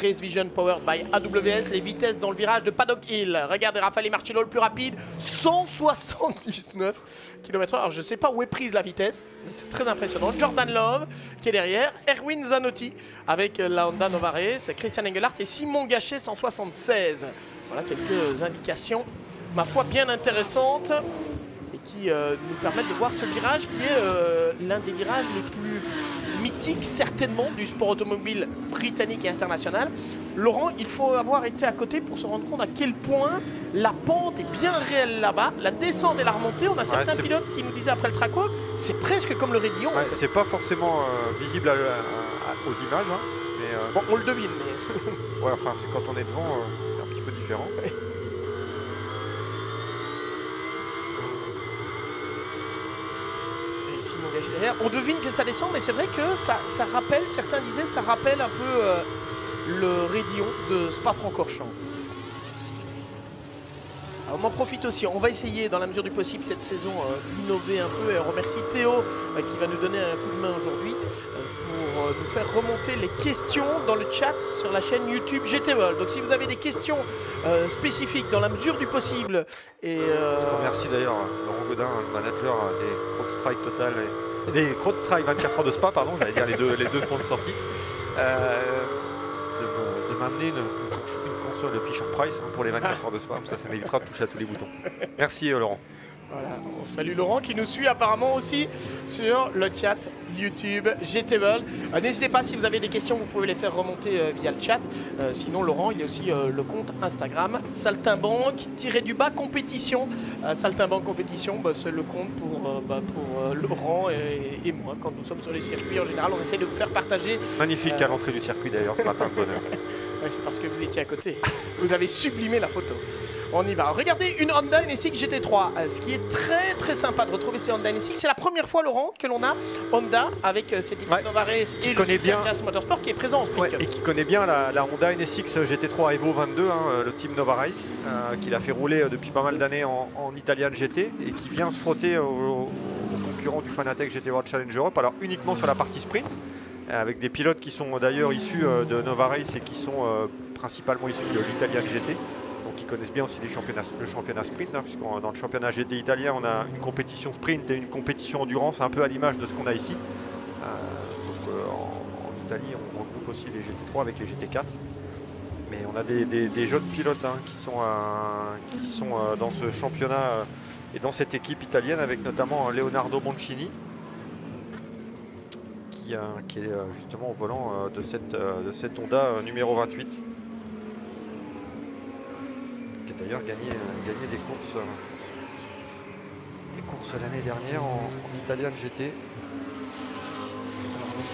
Race Vision Powered by AWS, les vitesses dans le virage de Paddock Hill. Regardez Raffaele Marcello le plus rapide, 179 km/h. Alors je ne sais pas où est prise la vitesse, mais c'est très impressionnant. Jordan Love qui est derrière, Erwin Zanotti avec la Honda Nova Race, Christian Engelhardt et Simon Gachet 176. Voilà quelques indications, ma foi, bien intéressantes et qui euh, nous permettent de voir ce virage qui est euh, l'un des virages les plus certainement du sport automobile britannique et international. Laurent, il faut avoir été à côté pour se rendre compte à quel point la pente est bien réelle là-bas. La descente et la remontée, on a certains pilotes qui nous disaient après le track c'est presque comme le Rédillon. c'est pas forcément euh, visible aux images, hein, mais euh, bon, on le devine. Mais... ouais, enfin, quand on est devant, euh, c'est un petit peu différent. On devine que ça descend, mais c'est vrai que ça, rappelle, certains disaient, ça rappelle un peu euh, le Rédillon de Spa-Francorchamps. On en profite aussi, on va essayer dans la mesure du possible cette saison euh, d'innover un peu. Et on remercie Théo euh, qui va nous donner un coup de main aujourd'hui nous faire remonter les questions dans le chat sur la chaîne YouTube GT World. Donc si vous avez des questions spécifiques dans la mesure du possible et... Je remercie d'ailleurs Laurent Godin, manager des Crocs Strike Total des Strike 24 heures de Spa, pardon, j'allais dire les deux, les deux sponsors titres, euh, de, m'amener une, une, console Fisher Price hein, pour les 24 heures de Spa, ça, ça m'évitera de toucher à tous les boutons. Merci euh, Laurent. Voilà, on salue Laurent qui nous suit apparemment aussi sur le chat YouTube GTable. Euh, n'hésitez pas si vous avez des questions, vous pouvez les faire remonter euh, via le chat. Euh, sinon, Laurent, il y a aussi le compte Instagram Saltimbanque tiré du bas compétition. Saltimbanque compétition, bah, c'est le compte pour, bah, pour Laurent et, moi quand nous sommes sur les circuits. En général, on essaie de vous faire partager. Magnifique à l'entrée du circuit d'ailleurs ce matin, bonheur. c'est parce que vous étiez à côté. Vous avez sublimé la photo. On y va. Regardez une Honda NSX GT3. Euh, ce qui est très très sympa de retrouver ces Honda NSX. C'est la première fois, Laurent, que l'on a Honda avec euh, cette équipe ouais. Novares et le bien Jazz Motorsport qui est présent en sprint. et qui connaît bien la, Honda NSX GT3 Evo 22, hein, le team Nova Race, euh, qu'il a fait rouler depuis pas mal d'années en, en Italian GT et qui vient se frotter aux concurrents du Fanatec GT World Challenge Europe. Alors uniquement sur la partie sprint avec des pilotes qui sont d'ailleurs issus de Nova Race et qui sont principalement issus de l'Italian GT qui connaissent bien aussi le championnat sprint, hein, puisque dans le championnat GT italien, on a une compétition sprint et une compétition endurance, un peu à l'image de ce qu'on a ici. Euh, sauf qu'en Italie, on regroupe aussi les GT3 avec les GT4. Mais on a des, jeunes pilotes hein, qui sont, euh, euh, dans ce championnat et dans cette équipe italienne, avec notamment Leonardo Boncini, qui, est justement au volant de cette Honda numéro 28 d'ailleurs gagné, euh, des courses euh, des courses l'année dernière en, en Italian GT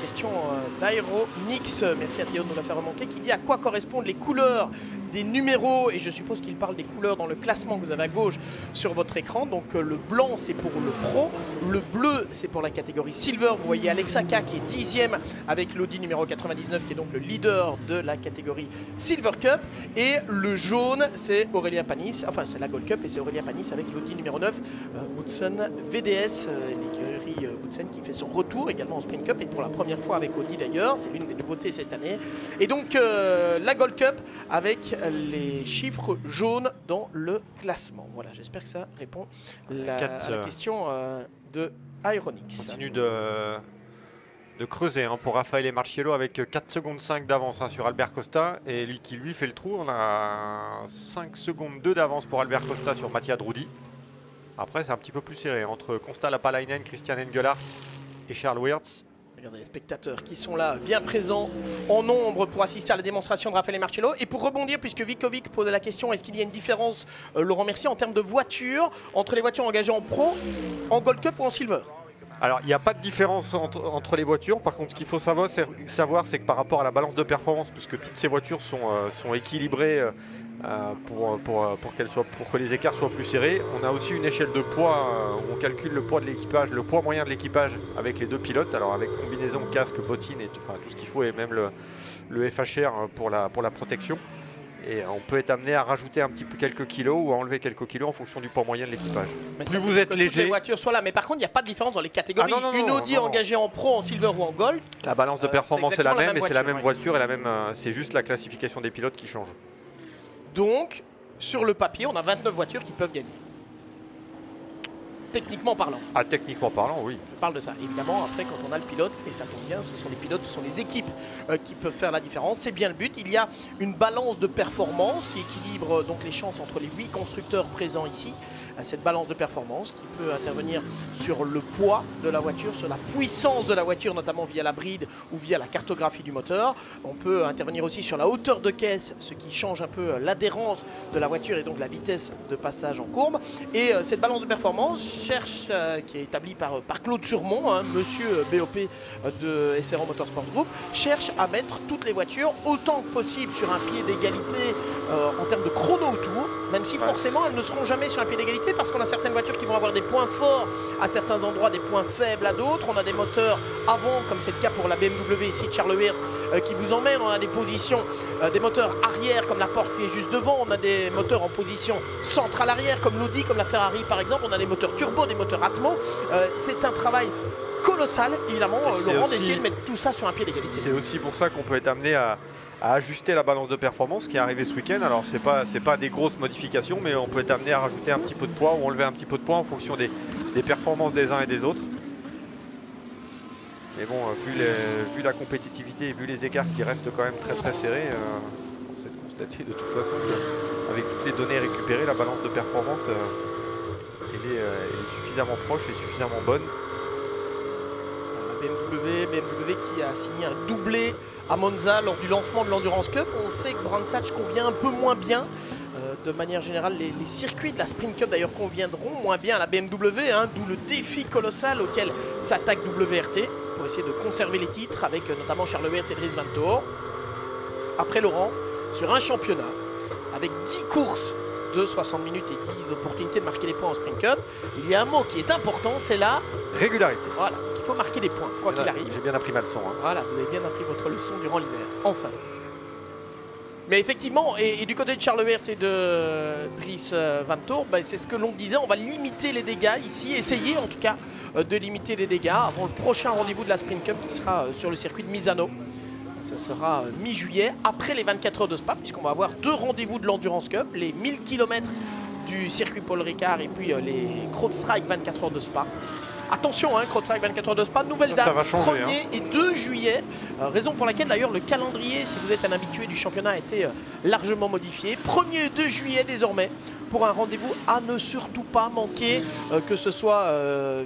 question euh, d'Aero Nix, merci à Théo de nous la faire remonter, qui dit à quoi correspondent les couleurs des numéros, et je suppose qu'il parle des couleurs dans le classement que vous avez à gauche sur votre écran. Donc euh, le blanc c'est pour le pro, le bleu c'est pour la catégorie silver. Vous voyez Alexaka qui est dixième avec l'Audi numéro 99 qui est donc le leader de la catégorie Silver Cup. Et le jaune c'est Aurélien Panis, enfin c'est la Gold Cup et c'est Aurélien Panis avec l'Audi numéro 9, euh, VDS, euh, l'écurie euh, qui fait son retour également en Sprint Cup et pour la première fois avec Audi d'ailleurs, c'est l'une des nouveautés cette année. Et donc la Gold Cup avec les chiffres jaunes dans le classement. Voilà, j'espère que ça répond à la euh, question euh, de Ironix. On continue de, de creuser hein, pour Raphaël et Marciello avec 4 secondes 5 d'avance hein, sur Albert Costa et lui qui lui fait le trou. On a 5 secondes 2 d'avance pour Albert Costa sur Mattia Drudi. Après, c'est un petit peu plus serré entre Consta Lapalainen, Christian Engelhardt et Charles Wirtz. Regardez les spectateurs qui sont là, bien présents en nombre pour assister à la démonstration de Raphaël et Marcello. Et pour rebondir, puisque Vikovic pose la question, est-ce qu'il y a une différence, euh, Laurent Mercier, en termes de voitures, entre les voitures engagées en pro, en Gold Cup ou en Silver? Alors, il n'y a pas de différence entre, les voitures. Par contre, ce qu'il faut savoir, c'est que par rapport à la balance de performance, puisque toutes ces voitures sont, euh, équilibrées euh, euh, pour, pour, pour, soient, pour, que les écarts soient plus serrés. On a aussi une échelle de poids où euh, on calcule le poids de l'équipage, le poids moyen de l'équipage avec les deux pilotes, alors avec combinaison, casque, bottine et enfin, tout ce qu'il faut et même le, le FHR pour la, pour la protection. Et on peut être amené à rajouter un petit peu quelques kilos ou à enlever quelques kilos en fonction du poids moyen de l'équipage. Plus vous êtes léger. les voitures soient là, mais par contre, il n'y a pas de différence dans les catégories. Ah une Audi engagée en pro, en silver ou en gold. La balance de euh, performance est la même, et c'est la même voiture et la même. c'est juste la classification des pilotes qui change. Donc, sur le papier, on a 29 voitures qui peuvent gagner. Techniquement parlant. Ah, techniquement parlant, oui. Je parle de ça. Évidemment, après, quand on a le pilote, et ça tombe bien, ce sont les pilotes, ce sont les équipes euh, qui peuvent faire la différence. C'est bien le but. Il y a une balance de performance qui équilibre euh, donc les chances entre les 8 constructeurs présents ici cette balance de performance qui peut intervenir sur le poids de la voiture, sur la puissance de la voiture, notamment via la bride ou via la cartographie du moteur. On peut intervenir aussi sur la hauteur de caisse, ce qui change un peu l'adhérence de la voiture et donc la vitesse de passage en courbe. Et euh, cette balance de performance cherche, euh, qui est établie par, par Claude Surmont, hein, monsieur BOP de SRO Motorsports Group, cherche à mettre toutes les voitures autant que possible sur un pied d'égalité euh, en termes de chrono autour, même si forcément elles ne seront jamais sur un pied d'égalité parce qu'on a certaines voitures qui vont avoir des points forts à certains endroits, des points faibles à d'autres. On a des moteurs avant, comme c'est le cas pour la BMW ici de Charles Wirtz, euh, qui vous emmènent. On a des positions, euh, des moteurs arrière comme la Porsche qui est juste devant. On a des moteurs en position centrale arrière comme l'Audi, comme la Ferrari par exemple. On a des moteurs turbo, des moteurs Atmo. Euh, c'est un travail colossal, évidemment, Laurent, d'essayer de mettre tout ça sur un pied d'égalité. C'est aussi pour ça qu'on peut être amené à, à ajuster la balance de performance qui est arrivée ce week-end. Alors c'est pas pas des grosses modifications, mais on peut être amené à rajouter un petit peu de poids ou enlever un petit peu de poids en fonction des, performances des uns et des autres. Mais bon, euh, vu, la compétitivité et vu les écarts qui restent quand même très très serrés, on s'est constaté de toute façon qu'avec toutes les données récupérées, la balance de performance euh, est, est, suffisamment proche et suffisamment bonne. BMW, BMW qui a signé un doublé à Monza lors du lancement de l'Endurance Cup. On sait que Brandsatch convient un peu moins bien. Euh, de manière générale, les, circuits de la Sprint Cup d'ailleurs conviendront moins bien à la BMW, hein, d'où le défi colossal auquel s'attaque WRT pour essayer de conserver les titres avec euh, notamment Charles et Dries Van Après Laurent, sur un championnat avec 10 courses de 60 minutes et 10 opportunités de marquer des points en Sprint Cup, il y a un mot qui est important, c'est la régularité. Voilà, il faut marquer des points, quoi qu'il arrive. J'ai bien appris ma leçon. Hein. Voilà, vous avez bien appris votre leçon durant l'hiver, enfin. Mais effectivement, et, du côté de Charles Hertz et de Dries euh, Van Tour, bah, c'est ce que l'on disait, on va limiter les dégâts ici, essayer en tout cas euh, de limiter les dégâts avant le prochain rendez-vous de la Sprint Cup qui sera euh, sur le circuit de Misano. Ça sera mi-juillet, après les 24 heures de Spa, puisqu'on va avoir deux rendez-vous de l'Endurance Cup, les 1000 km du circuit Paul Ricard et puis les Strike 24 heures de Spa. Attention, hein, 24 heures de Spa, nouvelle date, 1er hein. et 2 juillet. Euh, raison pour laquelle d'ailleurs le calendrier, si vous êtes un habitué du championnat, a été euh, largement modifié. 1er et 2 juillet désormais pour un rendez-vous à ne surtout pas manquer, euh, que ce soit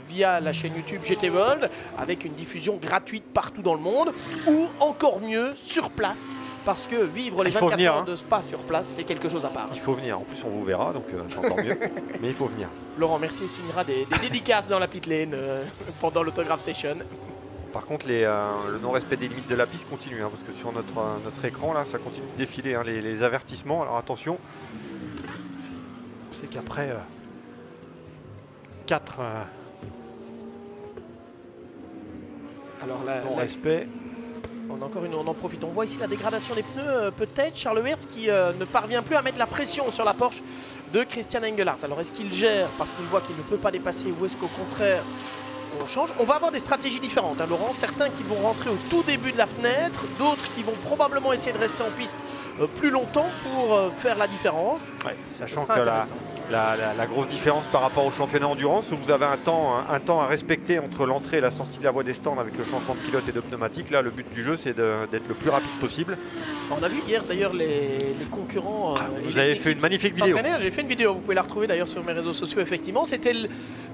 via la chaîne YouTube GT World, avec une diffusion gratuite partout dans le monde, ou encore mieux, sur place parce que vivre les 24 heures hein. de spa sur place, c'est quelque chose à part. Il faut venir. En plus, on vous verra, donc euh, c'est encore mieux. Mais il faut venir. Laurent Mercier signera des, dédicaces dans la pit lane euh, pendant l'autographe session. Par contre, euh, le non-respect des limites de la piste continue, hein, parce que sur notre, notre écran, là, ça continue de défiler hein, les, avertissements. Alors attention, c'est qu'après 4 alors non-respect, on, encore une, on en profite. On voit ici la dégradation des pneus, euh, peut-être. Charles Hertz qui euh, ne parvient plus à mettre la pression sur la Porsche de Christian Engelhardt. Alors est-ce qu'il gère parce qu'il voit qu'il ne peut pas dépasser ou est-ce qu'au contraire on change? On va avoir des stratégies différentes, hein, Laurent. Certains qui vont rentrer au tout début de la fenêtre, d'autres qui vont probablement essayer de rester en piste euh, plus longtemps pour faire la différence. sachant que la, la, grosse différence par rapport au championnat endurance où vous avez un temps, un, temps à respecter entre l'entrée et la sortie de la voie des stands avec le changement de pilote et de pneumatique. Là, le but du jeu, c'est d'être le plus rapide possible. On a vu hier d'ailleurs les, concurrents. Euh, ah, vous avez fait une magnifique vidéo. J'ai fait une vidéo, vous pouvez la retrouver d'ailleurs sur mes réseaux sociaux, effectivement. C'était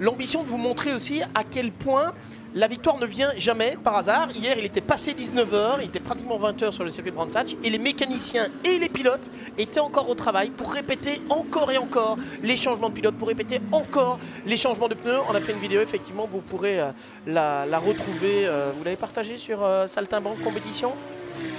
l'ambition de vous montrer aussi à quel point la victoire ne vient jamais par hasard. Hier, il était passé 19h, il était pratiquement 20h sur le circuit de et les mécaniciens et les pilotes étaient encore au travail pour répéter encore et encore les changements de pilote, pour répéter encore les changements de pneus. On a fait une vidéo, effectivement, vous pourrez euh, la, retrouver. Euh, vous l'avez partagée sur euh, Saltimbanque Compétition?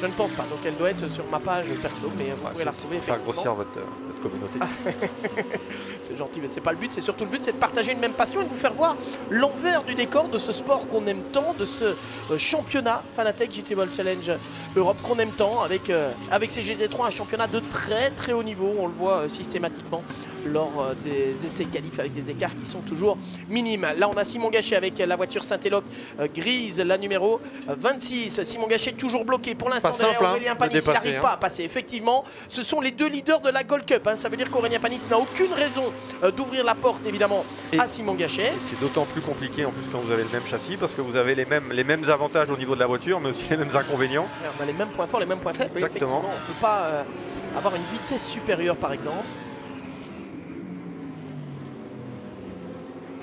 Je ne pense pas, donc elle doit être sur ma page perso, mais vous pouvez la retrouver. Faire grossir votre, votre communauté. c'est gentil, mais c'est pas le but. C'est surtout le but, c'est de partager une même passion et de vous faire voir l'envers du décor de ce sport qu'on aime tant, de ce euh, championnat Fanatec GT World Challenge Europe qu'on aime tant, avec, euh, avec ces GT3, un championnat de très très haut niveau. On le voit euh, systématiquement lors des essais qualifs avec des écarts qui sont toujours minimes. Là, on a Simon Gachet avec la voiture Saint-Éloque grise, la numéro 26. Simon Gachet toujours bloqué pour l'instant derrière hein, Aurélien Panis. il n'arrive pas à passer. Effectivement, ce sont les deux leaders de la Gold Cup. Hein. Ça veut dire qu'Aurélien Panis n'a aucune raison euh, d'ouvrir la porte évidemment à Simon Gachet. C'est d'autant plus compliqué en plus quand vous avez le même châssis parce que vous avez les mêmes, les mêmes avantages au niveau de la voiture mais aussi les mêmes inconvénients. On a les mêmes points forts, les mêmes points faibles. Exactement. on ne peut pas euh, avoir une vitesse supérieure par exemple.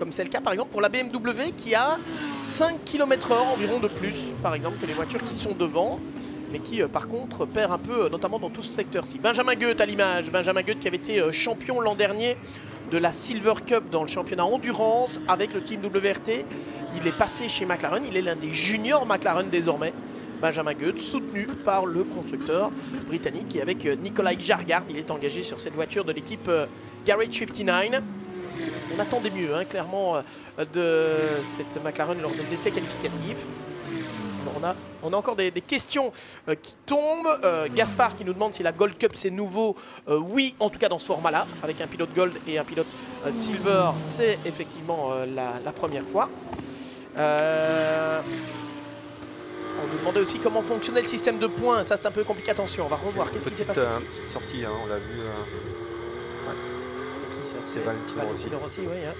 Comme c'est le cas par exemple pour la BMW qui a 5 km/h environ de plus par exemple que les voitures qui sont devant mais qui euh, par contre perd un peu, notamment dans tout ce secteur-ci. Benjamin Goethe à l'image, Benjamin Goethe qui avait été euh, champion l'an dernier de la Silver Cup dans le championnat Endurance avec le team WRT. Il est passé chez McLaren, il est l'un des juniors McLaren désormais. Benjamin Goethe, soutenu par le constructeur britannique et avec euh, Nikolai Jargard, il est engagé sur cette voiture de l'équipe Garage 59. On attendait mieux, hein, clairement, de cette McLaren lors des essais qualificatifs on a, encore des, questions euh, qui tombent. Euh, Gaspard qui nous demande si la Gold Cup c'est nouveau. Euh, oui, en tout cas dans ce format-là, avec un pilote Gold et un pilote Silver, c'est effectivement la, première fois. on nous demandait aussi comment fonctionnait le système de points. Ça, c'est un peu compliqué. Attention, on va revoir. Qu'est-ce qui s'est passé petite sortie, hein, on l'a vu. C'est qui ça C'est Valentino Rossi. oui, hein.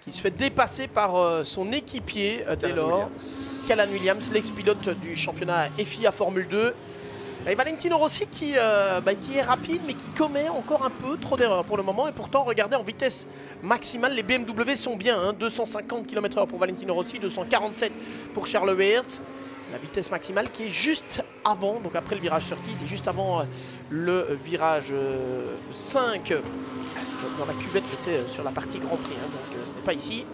qui se fait dépasser par son équipier dès lors. Callan Williams, l'ex-pilote du championnat FIA Formule 2. Et Valentino Rossi qui, euh, bah, qui est rapide mais qui commet encore un peu trop d'erreurs pour le moment. Et pourtant, regardez en vitesse maximale, les BMW sont bien. 250 km/h pour Valentino Rossi, 247 pour Charles Weertz. La vitesse maximale qui est juste avant, donc après le virage sur c'est juste avant euh, le virage 5 euh, dans la cuvette, mais c'est sur la partie Grand Prix, hein, donc ce n'est pas ici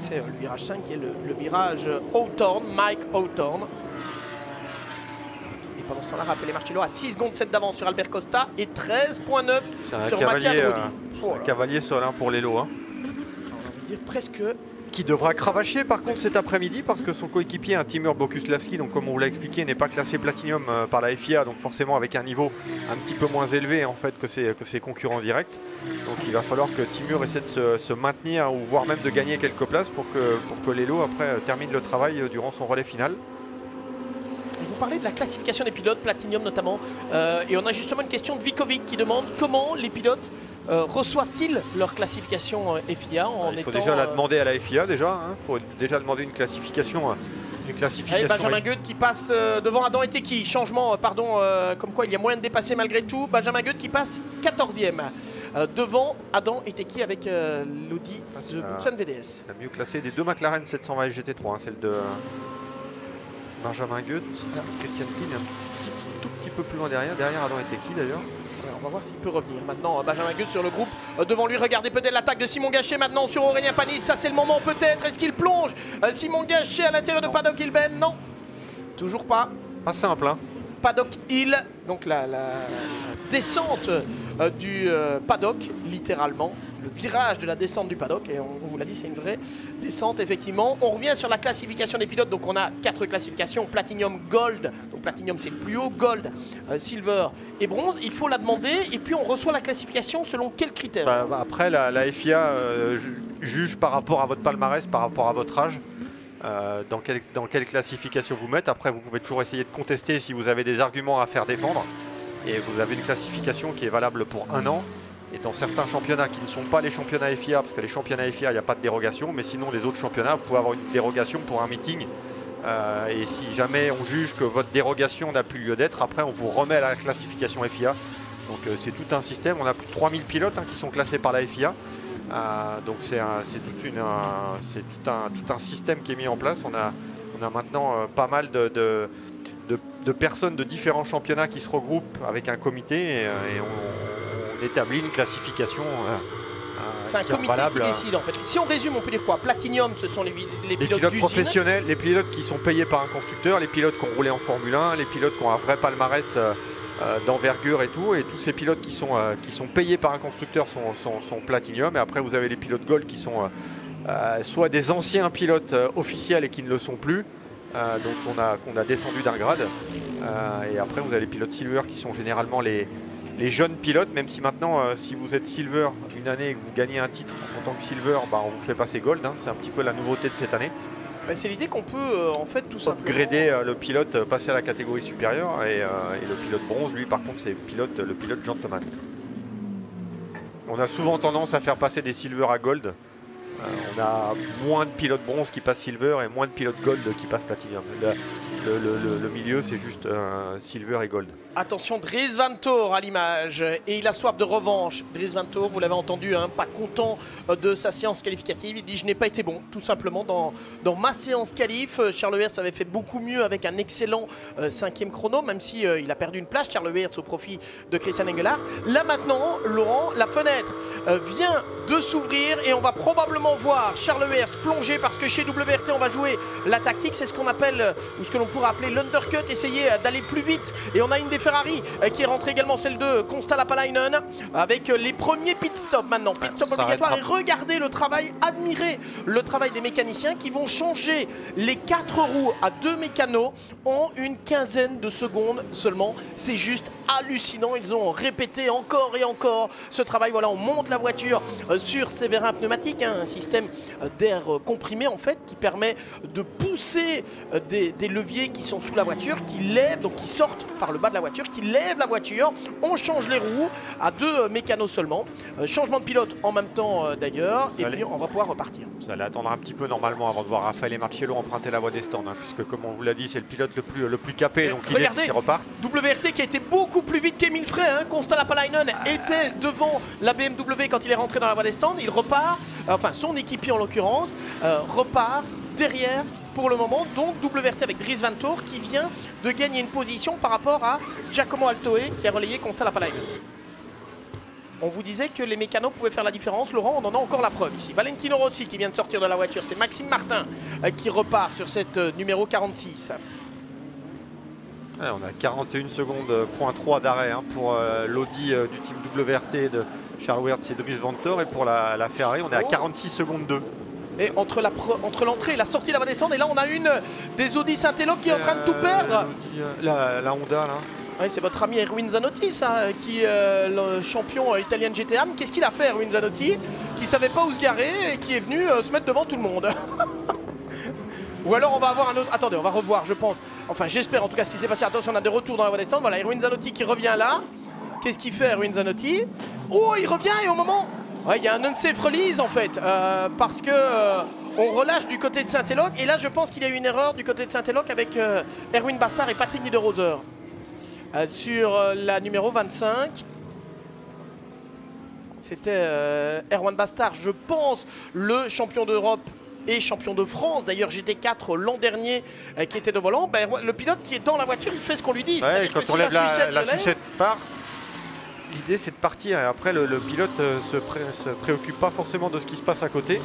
c'est euh, le virage 5 qui est le, virage Hawthorne, Mike Hawthorne. Et pendant ce temps-là, Raphaël Marcello a 6 secondes 7 d'avance sur Albert Costa et 13.9 sur euh, un cavalier seul hein, pour l'élo. Hein. On va dire presque qui devra cravacher par contre cet après-midi parce que son coéquipier, Timur Bokuslavski, donc comme on vous l'a expliqué, n'est pas classé Platinum euh, par la FIA, donc forcément avec un niveau un petit peu moins élevé en fait que ses, concurrents directs. Donc il va falloir que Timur essaie de se, maintenir ou voire même de gagner quelques places pour que, pour que après euh, termine le travail euh, durant son relais final. Vous parlez de la classification des pilotes, Platinum notamment, et on a justement une question de Vikovic qui demande comment les pilotes euh, reçoivent-ils leur classification euh, FIA en Il faut déjà la euh, demander à la FIA déjà. Il hein. faut déjà demander une classification. Une classification. Benjamin Goethe qui passe devant Adam Eteki. Changement, pardon, comme quoi il y a moyen de dépasser malgré tout. Benjamin Goethe qui passe 14e. devant Adam Eteki avec l'Audi de Tucson VDS. La mieux classée des deux McLaren 720 GT3, hein, celle de Benjamin Goethe, Christian Klein, un tout petit peu plus loin derrière, derrière Adam Eteki d'ailleurs on va voir s'il peut revenir. Maintenant, Benjamin Gut sur le groupe. Euh, devant lui, regardez peut-être l'attaque de Simon Gachet maintenant sur Aurélien Panis. Ça, c'est le moment peut-être. Est-ce qu'il plonge euh, Simon Gachet à l'intérieur de Paddock Ilben Non. Toujours pas. Pas simple, hein. Paddock Hill, donc la, descente euh, du paddock, littéralement le virage de la descente du paddock. Et on, vous l'a dit, c'est une vraie descente, effectivement. On revient sur la classification des pilotes. Donc, on a quatre classifications Platinum, Gold. Donc, Platinum, c'est le plus haut. Gold, euh, Silver et Bronze. Il faut la demander. Et puis, on reçoit la classification selon quels critères? Bah, Après, la, FIA euh, juge par rapport à votre palmarès, par rapport à votre âge. Euh, dans, quelle classification vous mettez. Après, vous pouvez toujours essayer de contester si vous avez des arguments à faire défendre. Et vous avez une classification qui est valable pour un an. Et dans certains championnats qui ne sont pas les championnats FIA, parce que les championnats FIA, il n'y a pas de dérogation, mais sinon les autres championnats, vous pouvez avoir une dérogation pour un meeting. Euh, et si jamais on juge que votre dérogation n'a plus lieu d'être, après on vous remet à la classification FIA. Donc euh, c'est tout un système. On a plus de 3000 pilotes hein, qui sont classés par la FIA. Euh, donc c'est tout, tout, un, tout un système qui est mis en place. On a, on a maintenant pas mal de, de, personnes de différents championnats qui se regroupent avec un comité et on, établit une classification. Euh, euh, c'est un comité qui décide en fait. Si on résume, on peut dire quoi? Platinum, ce sont les, les pilotes, professionnels, les pilotes qui sont payés par un constructeur, les pilotes qui ont roulé en Formule 1, les pilotes qui ont un vrai palmarès euh, d'envergure et tout. Et tous ces pilotes qui sont, sont payés par un constructeur sont, sont, Platinum. Et après, vous avez les pilotes Gold qui sont soit des anciens pilotes officiels et qui ne le sont plus. donc on a, qu'on a descendu d'un grade. et après, vous avez les pilotes Silver qui sont généralement les, jeunes pilotes, même si maintenant, euh, si vous êtes silver une année et que vous gagnez un titre en tant que silver, bah, on vous fait passer gold. Hein. c'est un petit peu la nouveauté de cette année. Bah, c'est l'idée qu'on peut euh, en fait tout simplement upgrader euh, le pilote, passer à la catégorie supérieure et, le pilote bronze, lui par contre, c'est pilote, le pilote gentleman. On a souvent tendance à faire passer des silver à gold. on a moins de pilotes bronze qui passent silver et moins de pilotes gold qui passent platinum. Le, milieu, c'est juste silver et gold. Attention, Dries Van à l'image. Et il a soif de revanche. Dries Van Toor, vous l'avez entendu, hein, pas content euh, de sa séance qualificative. Il dit Je n'ai pas été bon, tout simplement, dans, dans ma séance qualif. Euh, Charles Hertz avait fait beaucoup mieux avec un excellent euh, cinquième chrono, même si il a perdu une place, Charles Hertz, au profit de Christian Engelhardt. Là maintenant, Laurent, la fenêtre vient de s'ouvrir et on va probablement voir Charles Hertz plonger parce que chez WRT, on va jouer la tactique. C'est ce qu'on appelle, ou ce que l'on pourrait appeler l'undercut, essayer d'aller plus vite. Et on a une des Ferrari euh, qui est rentrée également, celle de Consta Lapalainen, avec euh, les premiers pit stops maintenant. Pit stop obligatoire et regardez le travail, admirez le travail des mécaniciens qui vont changer les quatre roues à deux mécanos en une quinzaine de secondes seulement. C'est juste hallucinant. Ils ont répété encore et encore ce travail. Voilà, on monte la voiture euh, sur ces vérins pneumatiques, hein, un système d'air comprimé en fait qui permet de pousser des, des leviers qui sont sous la voiture, qui lèvent, donc qui sortent par le bas de la voiture qui lève la voiture. On change les roues à deux mécanos seulement. Euh, changement de pilote en même temps euh, d'ailleurs. Et puis on va pouvoir repartir. Vous allez attendre un petit peu normalement avant de voir Raphaël et Marcello emprunter la voie des stands. Hein, puisque comme on vous l'a dit, c'est le pilote le plus, le plus capé. Donc regardez, qui repart. WRT qui a été beaucoup plus vite qu'Emile Frey. Hein. Constant Lapalainen était devant la BMW quand il est rentré dans la voie des stands. Il repart, enfin son équipier en l'occurrence, euh, repart derrière pour le moment. Donc WRT avec Dries Van Toor qui vient de gagner une position par rapport à Giacomo Altoe qui a relayé Constant Lapalainen. On vous disait que les mécanos pouvaient faire la différence. Laurent, on en a encore la preuve ici. Valentino Rossi qui vient de sortir de la voiture. C'est Maxime Martin euh, qui repart sur cette euh, numéro 46. on a 41 secondes, euh, point 3 d'arrêt hein, pour euh, l'Audi euh, du team WRT de Charles Wertz et Dries Vantore. Et pour la, Ferrari, on est à 46 secondes 2. Et entre l'entrée et la sortie, la va descendre. Et là, on a une des Audi Saint-Elo qui est en train de tout perdre. La, la Honda, là. Oui, c'est votre ami Erwin Zanotti, ça, qui est le champion italien de GTA. Qu'est-ce qu'il a fait, Erwin Zanotti Qui savait pas où se garer et qui est venu se mettre devant tout le monde? Ou alors on va avoir un autre. Attendez, on va revoir, je pense. Enfin, j'espère en tout cas ce qui s'est passé. Attention, on a des retours dans la voie. Voilà, Erwin Zanotti qui revient là. Qu'est-ce qu'il fait, Erwin Zanotti? Oh, il revient et au moment. Ouais, il y a un unsafe release en fait. Euh, parce que. Euh, on relâche du côté de Saint-Éloque. Et là, je pense qu'il y a eu une erreur du côté de Saint-Éloque avec euh, Erwin Bastard et Patrick Niederoser. sur la numéro 25. C'était Erwan Bastard, je pense, le champion d'Europe et champion de France. D'ailleurs, GT4 l'an dernier qui était de volant. Ben, le pilote qui est dans la voiture, il fait ce qu'on lui dit. quand on lève la, sucette, part, l'idée c'est de partir. Et après, le, pilote euh, se, se, préoccupe pas forcément de ce qui se passe à côté.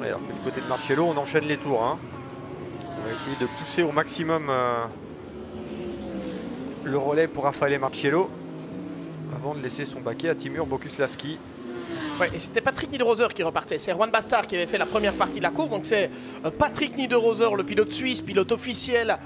du côté de Marcello, on enchaîne les tours. Hein. On va essayer de pousser au maximum euh, le relais pour Raffaele Marcello avant de laisser son baquet à Timur Bokuslavski. Et c'était Patrick Niederoser qui repartait. C'est Juan Bastard qui avait fait la première partie de la course. Donc c'est euh, Patrick Niederoser, le pilote suisse, pilote officiel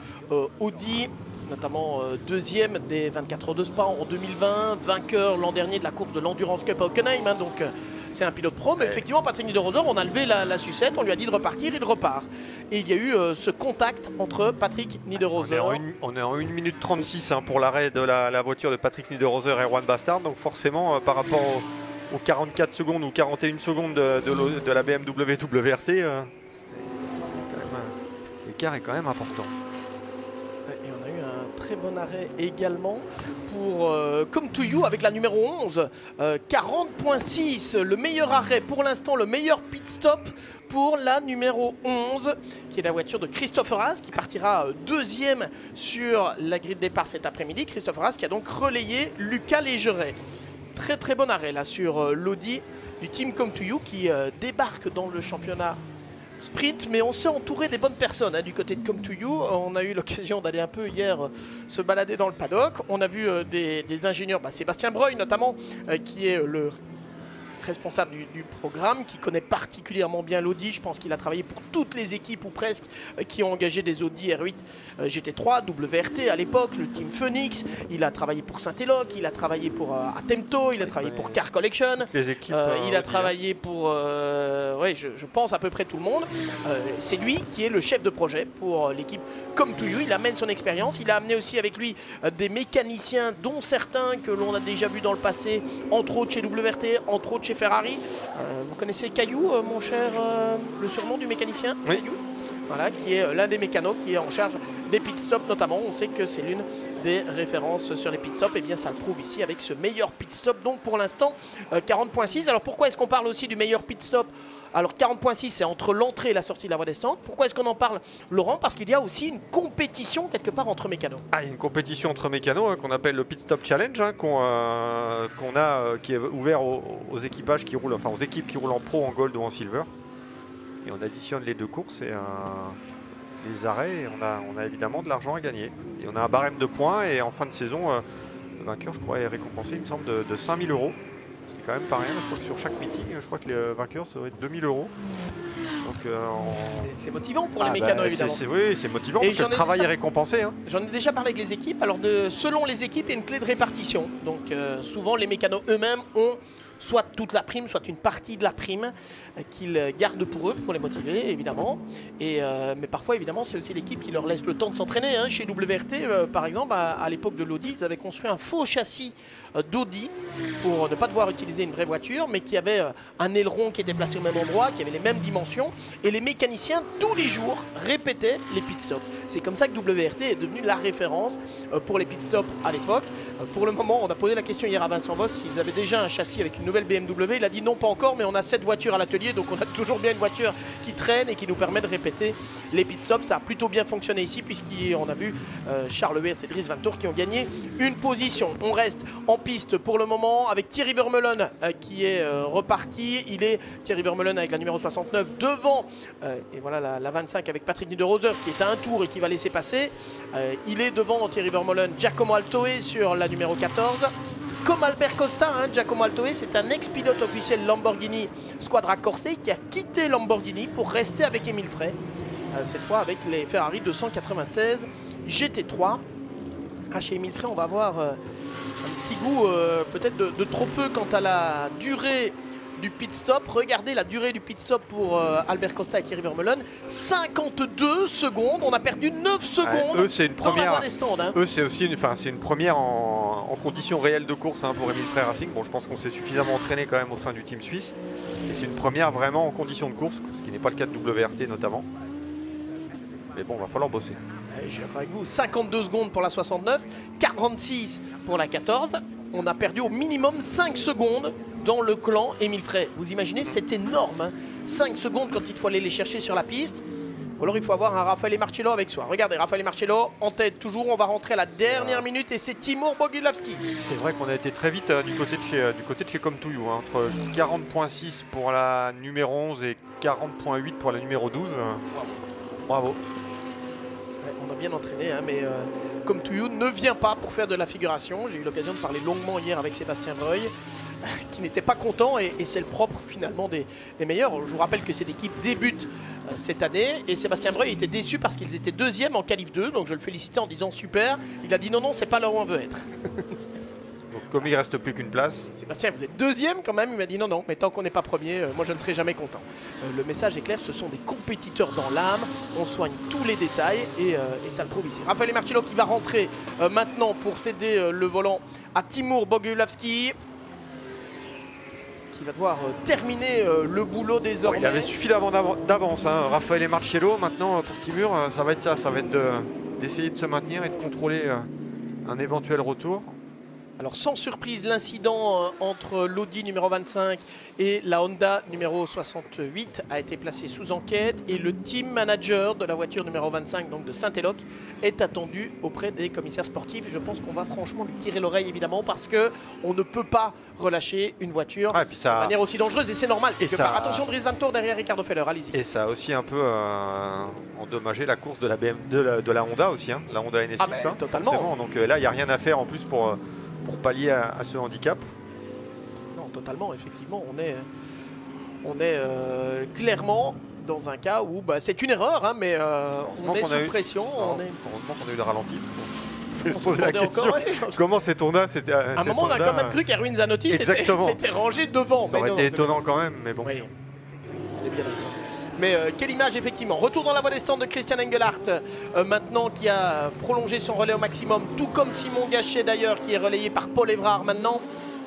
Audi, notamment euh, deuxième des 24 heures de Spa en 2020, vainqueur l'an dernier de la course de l'Endurance Cup à Hockenheim. Hein, donc c'est un pilote pro, mais effectivement, Patrick Niederoser, on a levé la, sucette, on lui a dit de repartir, il repart. Et il y a eu ce contact entre Patrick Niederoser. On est en 1 minute 36 hein, pour l'arrêt de la, voiture de Patrick Niederoser et Juan Bastard, donc forcément, par rapport au aux 44 secondes ou 41 secondes de, la BMW WRT, euh, l'écart est quand même important. Et on a eu un très bon arrêt également pour euh, Come to You avec la numéro 11. 40.6, euh, le meilleur arrêt pour l'instant, le meilleur pit stop pour la numéro 11, qui est la voiture de Christophe Haas, qui partira deuxième sur la grille de départ cet après-midi. Christophe Haas qui a donc relayé Lucas Légeret très très bon arrêt là sur euh, l'Audi du team Come to You qui euh, débarque dans le championnat sprint, mais on s'est entouré des bonnes personnes hein, du côté de Come to You. On a eu l'occasion d'aller un peu hier euh, se balader dans le paddock. On a vu des, ingénieurs, bah, Sébastien Breuil notamment, qui est le responsable du, programme, qui connaît particulièrement bien l'Audi. Je pense qu'il a travaillé pour toutes les équipes ou presque euh, qui ont engagé des Audi R8 euh, GT3, WRT à l'époque, le Team Phoenix. Il a travaillé pour Saint-Eloc, il a travaillé pour euh, Atemto, il a travaillé pour Car Collection. Les équipes, il a travaillé pour, ouais, je, je, pense à peu près tout le monde. C'est lui qui est le chef de projet pour l'équipe Comme To You. Il amène son expérience. Il a amené aussi avec lui des mécaniciens, dont certains que l'on a déjà vus dans le passé, entre autres chez WRT, entre autres chez Ferrari. Euh, vous connaissez Caillou, euh, mon cher, euh, le surnom du mécanicien Caillou voilà, qui est l'un des mécanos qui est en charge des pit stops notamment. On sait que c'est l'une des références sur les pit stops. Et eh bien ça le prouve ici avec ce meilleur pit stop. Donc pour l'instant 40.6. Alors pourquoi est-ce qu'on parle aussi du meilleur pit stop alors 40.6, c'est entre l'entrée et la sortie de la voie descendante. Pourquoi est-ce qu'on en parle, Laurent? Parce qu'il y a aussi une compétition quelque part entre mécanos. Ah, une compétition entre mécanos hein, qu'on appelle le Pit Stop Challenge, hein, euh, qu'on a, euh, qui est ouvert aux, équipages qui roulent, enfin aux équipes qui roulent en pro, en gold ou en silver. Et on additionne les deux courses et les arrêts. Et on a, évidemment de l'argent à gagner. Et on a un barème de points et en fin de saison, euh, le vainqueur, je crois, est récompensé, il me semble, de, de 5000 euros. Ce qui est quand même pas rien. Je crois que sur chaque meeting, je crois que les vainqueurs, ça doit être 2000 euros. Euh, c'est motivant pour les ah, mécanos, bah, évidemment. oui, c'est motivant parce que le travail est récompensé. Hein. J'en ai déjà parlé avec les équipes. Alors, de, selon les équipes, il y a une clé de répartition. Donc, euh, souvent, les mécanos eux-mêmes ont soit toute la prime, soit une partie de la prime euh, qu'ils gardent pour eux, pour les motiver, évidemment. Et, euh, mais parfois, évidemment, c'est aussi l'équipe qui leur laisse le temps de s'entraîner. Hein. Chez WRT, euh, par exemple, à, l'époque de l'Audi, ils avaient construit un faux châssis d'Audi pour ne pas devoir utiliser une vraie voiture, mais qui avait un aileron qui était placé au même endroit, qui avait les mêmes dimensions. Et les mécaniciens, tous les jours, répétaient les pit stops. C'est comme ça que WRT est devenu la référence pour les pit stops à l'époque. Pour le moment, on a posé la question hier à Vincent Voss s'ils avaient déjà un châssis avec une nouvelle BMW. Il a dit non, pas encore, mais on a cette voiture à l'atelier, donc on a toujours bien une voiture qui traîne et qui nous permet de répéter les pit stops. Ça a plutôt bien fonctionné ici, puisqu'on a vu euh, Charles Wertz et Dries Vantour qui ont gagné une position. On reste en piste pour le moment avec Thierry Vermeulen euh, qui est euh, reparti. Il est Thierry Vermeulen avec la numéro 69 devant, et voilà la, 25 avec Patrick Niederoser qui est à un tour et qui va laisser passer. Euh, il est devant Thierry Vermeulen, Giacomo Altoe sur la numéro 14. Comme Albert Costa, hein, Giacomo Altoe, c'est un ex-pilote officiel Lamborghini Squadra Corse qui a quitté Lamborghini pour rester avec Émile Frey. Euh, cette fois avec les Ferrari 296 GT3. Ah, chez Émile Frey, on va avoir un petit goût peut-être de, trop peu quant à la durée du pit stop. Regardez la durée du pit stop pour euh, Albert Costa et Thierry Vermeulen. 52 secondes. On a perdu 9 secondes. eux, c'est une première. Hein. Eux, c'est aussi une, c'est une première en, en conditions réelles de course hein, pour Emile Frey Racing. Bon, je pense qu'on s'est suffisamment entraîné quand même au sein du team suisse. Et c'est une première vraiment en conditions de course, ce qui n'est pas le cas de WRT notamment. Mais bon, va falloir bosser. je suis d'accord avec vous. 52 secondes pour la 69, 46 pour la 14. On a perdu au minimum 5 secondes dans le clan Émile Frey. Vous imaginez, c'est énorme. 5 hein. secondes quand il faut aller les chercher sur la piste. Ou alors il faut avoir un Raffaele Marcello avec soi. Regardez, Raffaele Marcello en tête toujours. On va rentrer à la dernière minute et c'est Timur Bogulavski. C'est vrai qu'on a été très vite euh, du, côté de chez, euh, du côté de chez Comme You, hein. entre 40.6 pour la numéro 11 et 40.8 pour la numéro 12. Bravo. on a bien entraîné, hein, mais euh, Comme ne vient pas pour faire de la figuration. J'ai eu l'occasion de parler longuement hier avec Sébastien Breuil qui n'était pas content et, c'est le propre finalement des, meilleurs. Je vous rappelle que cette équipe débute euh, cette année et Sébastien Breuil était déçu parce qu'ils étaient deuxième en qualif 2 donc je le félicitais en disant super. Il a dit non non c'est pas là où on veut être. donc comme il reste plus qu'une place. Sébastien vous êtes deuxième quand même, il m'a dit non non mais tant qu'on n'est pas premier, euh, moi je ne serai jamais content. Euh, le message est clair, ce sont des compétiteurs dans l'âme, on soigne tous les détails et, ça le prouve ici. Raphaël Marcello qui va rentrer maintenant pour céder le volant à Timur Bogulavski qui va devoir euh, terminer euh, le boulot désormais. il avait suffisamment d'avance, hein. Raphaël et Marcello. Maintenant, euh, pour Timur, ça va être ça. Ça va être d'essayer de, se maintenir et de contrôler un éventuel retour. Alors sans surprise, l'incident entre l'Audi numéro 25 et la Honda numéro 68 a été placé sous enquête et le team manager de la voiture numéro 25, donc de Saint-Éloc, est attendu auprès des commissaires sportifs. Je pense qu'on va franchement lui tirer l'oreille évidemment parce que on ne peut pas relâcher une voiture ah, de manière aussi dangereuse et c'est normal. Et ça... Attention Dries Van Tour derrière Ricardo Feller, allez-y. Et ça a aussi un peu euh, endommagé la course de la, de la, Honda aussi, hein. la Honda NSX. Ah ben, hein, totalement. Donc euh, là, il n'y a rien à faire en plus pour... Euh, pour pallier à, ce handicap Non, totalement, effectivement. On est, on est euh, clairement dans un cas où bah, c'est une erreur, hein, mais euh, on est sous pression. on est... Heureusement qu'on a eu le ralenti. se poser la question. Comment cet Honda c'était À un moment, on a quand même cru qu'Erwin Zanotti s'était rangé devant. Ça aurait été étonnant quand même, mais bon. Mais euh, quelle image effectivement. Retour dans la voie des stands de Christian Engelhardt euh, maintenant qui a prolongé son relais au maximum, tout comme Simon Gachet d'ailleurs qui est relayé par Paul Évrard maintenant.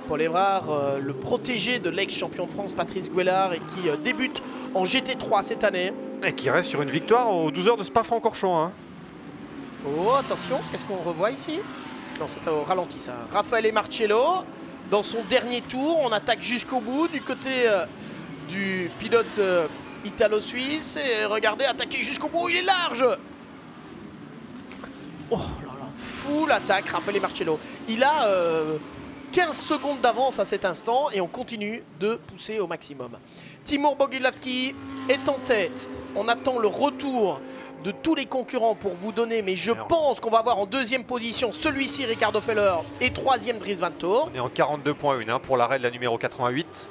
Paul Évrard, euh, le protégé de l'ex-champion de France Patrice Guélard et qui débute en GT3 cette année. Et qui reste sur une victoire aux 12 heures de Spa-Francorchamps. Hein. Oh attention, qu'est-ce qu'on revoit ici? Non c'est au ralenti ça. Raphaël Marcello dans son dernier tour, on attaque jusqu'au bout du côté du pilote italo-suisse. Et regardez, attaquer jusqu'au bout, il est large Oh là là, full attaque, rappelez Marcello. Il a 15 euh, secondes d'avance à cet instant et on continue de pousser au maximum. Timur Bogulavski est en tête. On attend le retour de tous les concurrents pour vous donner, mais je pense qu'on va avoir en deuxième position celui-ci, Ricardo Feller, et troisième, Dries Van Tour. On est en 42.1 hein, pour l'arrêt de la numéro 88.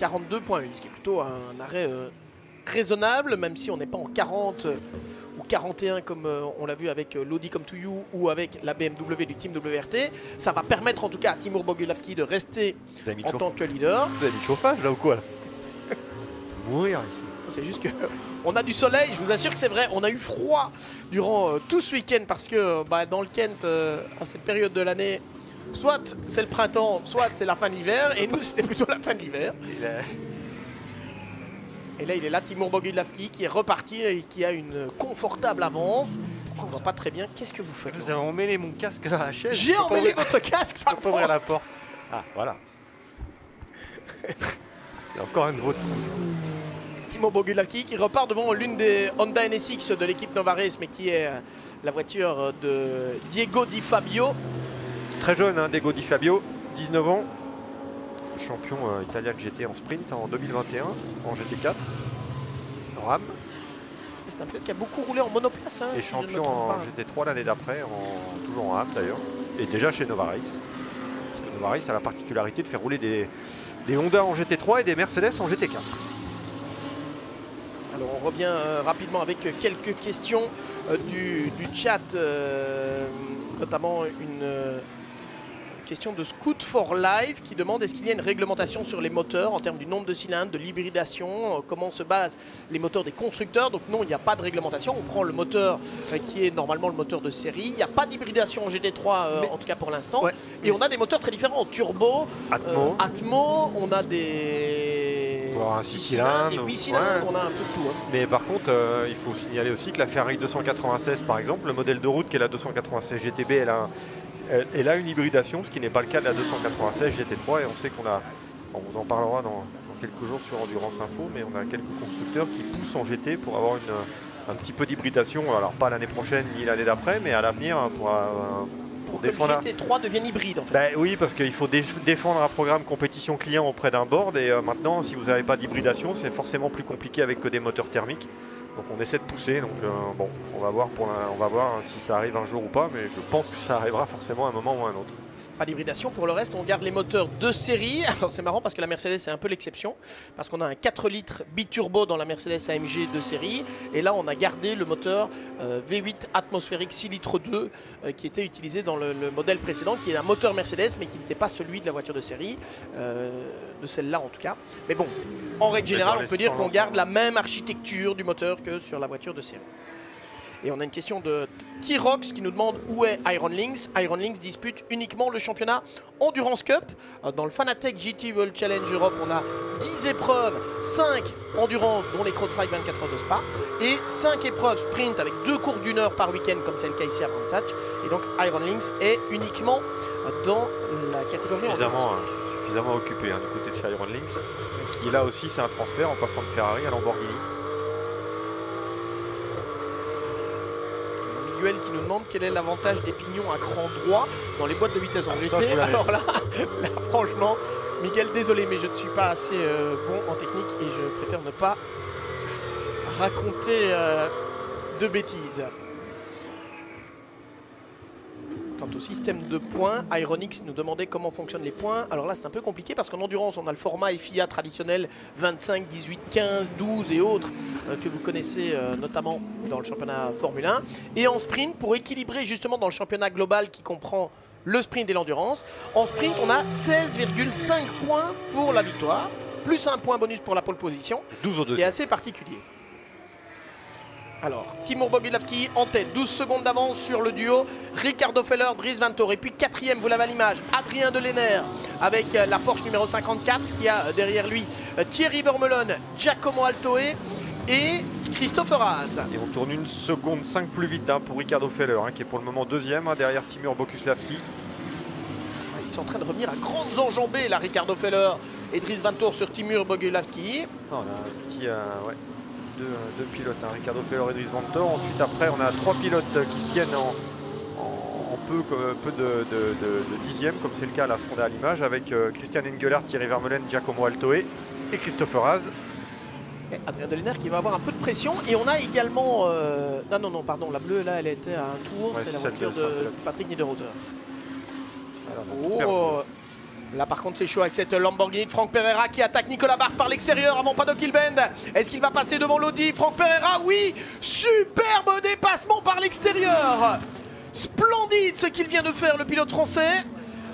42.1, ce qui est plutôt un arrêt euh, raisonnable, même si on n'est pas en 40 euh, ou 41 comme euh, on l'a vu avec l'Audi Come To You ou avec la BMW du Team WRT. Ça va permettre en tout cas à Timur Bogulavski de rester en tant que leader. Vous avez mis chauffage là ou quoi là? Mourir ici. C'est juste que on a du soleil, je vous assure que c'est vrai. On a eu froid durant tout ce week-end parce que bah, dans le Kent, à cette période de l'année, soit c'est le printemps, soit c'est la fin de l'hiver, et nous c'était plutôt la fin de l'hiver. Et là il est là, Timur Bogulavski qui est reparti et qui a une confortable avance. On voit pas très bien. Qu'est-ce que vous faites Vous avez emmêlé mon casque dans la chaise. J'ai emmêlé votre casque Je peux ouvrir la porte. Ah, voilà. c'est encore une vôtre. Timo Bogulavski qui repart devant l'une des Honda NSX de l'équipe Novares, mais qui est euh, la voiture de Diego Di Fabio. Très jeune, hein, Dego Di Fabio, 19 ans, champion euh, italien de GT en sprint en 2021, en GT4, RAM. c'est un pilote qui a beaucoup roulé en monoplace. Hein, et champion en GT3 l'année d'après, en, toujours en AM d'ailleurs, et déjà chez Nova Race. Parce que Nova Race a la particularité de faire rouler des, des Honda en GT3 et des Mercedes en GT4. Alors on revient euh, rapidement avec quelques questions euh, du, chat, notamment une question de Scoot for Life qui demande est-ce qu'il y a une réglementation sur les moteurs en termes du nombre de cylindres, de l'hybridation, euh, comment se basent les moteurs des constructeurs. Donc non, il n'y a pas de réglementation. On prend le moteur euh, qui est normalement le moteur de série. Il n'y a pas d'hybridation en GT3 euh, en tout cas pour l'instant. et on a des moteurs très différents. Turbo, Atmo, Atmo on a des... un 6 cylindres, 8 cylindres, on a un peu de tout. Hein. Mais par contre, il faut signaler aussi que la Ferrari 296 par exemple, le modèle de route qui est la 296 GTB, elle a un elle, a une hybridation, ce qui n'est pas le cas de la 296 GT3 et on sait qu'on a, on vous en parlera dans, quelques jours sur Endurance Info, mais on a quelques constructeurs qui poussent en GT pour avoir un petit peu d'hybridation, alors pas l'année prochaine ni l'année d'après, mais à l'avenir hein, pour, euh, pour, défendre. Que le GT3 devienne hybride en fait. Ben oui, parce qu'il faut défendre un programme compétition client auprès d'un board et euh, maintenant, si vous n'avez pas d'hybridation, c'est forcément plus compliqué avec que des moteurs thermiques. Donc on essaie de pousser, donc euh, bon, on va, voir on va voir si ça arrive un jour ou pas, mais je pense que ça arrivera forcément à un moment ou à un autre pas d'hybridation. Pour le reste, on garde les moteurs de série. Alors c'est marrant parce que la Mercedes c'est un peu l'exception, parce qu'on a un 4 litres biturbo dans la Mercedes AMG de série, et là on a gardé le moteur euh, V8 atmosphérique 6 litres 2 euh, qui était utilisé dans le, modèle précédent, qui est un moteur Mercedes, mais qui n'était pas celui de la voiture de série, euh, de celle-là en tout cas. Mais bon, en règle générale, on peut dire qu'on garde la même architecture du moteur que sur la voiture de série. Et on a une question de T-Rox qui nous demande où est Iron Links. Iron Links dispute uniquement le championnat Endurance Cup. Euh, dans le Fanatec GT World Challenge Europe, on a 10 épreuves, 5 endurance, dont les Crossfire 24 heures de Spa, et 5 épreuves sprint avec 2 courses d'une heure par week-end, comme c'est le cas ici à Brands Hatch. Et donc Iron Links est uniquement dans la catégorie suffisamment, suffisamment occupé hein, du côté de chez Iron Links, qui là aussi c'est un transfert en passant de Ferrari à Lamborghini. Qui nous demande quel est l'avantage des pignons à cran droit dans les boîtes de vitesse en GT. Ah, Alors là, franchement, Miguel, désolé, mais je ne suis pas assez euh, bon en technique et je préfère ne pas raconter euh, de bêtises. Quant au système de points, Ironix nous demandait comment fonctionnent les points. Alors là, c'est un peu compliqué parce qu'en endurance, on a le format FIA traditionnel 25, 18, 15, 12 et autres euh, que vous connaissez euh, notamment dans le championnat Formule 1. Et en sprint, pour équilibrer justement dans le championnat global qui comprend le sprint et l'endurance, en sprint, on a 16,5 points pour la victoire, plus un point bonus pour la pole position, 12 ce qui est assez particulier. Alors, Timur Bogilavski en tête, 12 secondes d'avance sur le duo. Ricardo Feller, Dries Vantor. Et puis quatrième, vous l'avez à l'image, Adrien Delener avec euh, la Porsche numéro 54 qui a euh, derrière lui euh, Thierry Vermeulen, Giacomo Altoe et Christopher Haas. Et on tourne une seconde 5 plus vite hein, pour Ricardo Feller hein, qui est pour le moment deuxième hein, derrière Timur Boguslavski. Ils sont en train de revenir à grandes enjambées là, Ricardo Feller et Dries Vantor sur Timur Bogulavski. on a un petit, ouais, deux, pilotes, hein, Ricardo Feller et Dries Vantor. Ensuite, après, on a trois pilotes qui se tiennent en, peu, peu de, dixièmes, comme c'est le cas à la à l'image, avec euh, Christian Engelhardt, Thierry Vermeulen, Giacomo Altoe et Christopher Haas. Adrien Deliner qui va avoir un peu de pression. Et on a également... Euh, non, non, non, pardon, la bleue, là, elle était à un tour. c'est la voiture de, Patrick Niederhauser. Oh, Là par contre c'est chaud avec cette Lamborghini de Franck Pereira qui attaque Nicolas Barthes par l'extérieur avant pas de Bend. Est-ce qu'il va passer devant l'Audi Franck Pereira Oui Superbe dépassement par l'extérieur Splendide ce qu'il vient de faire le pilote français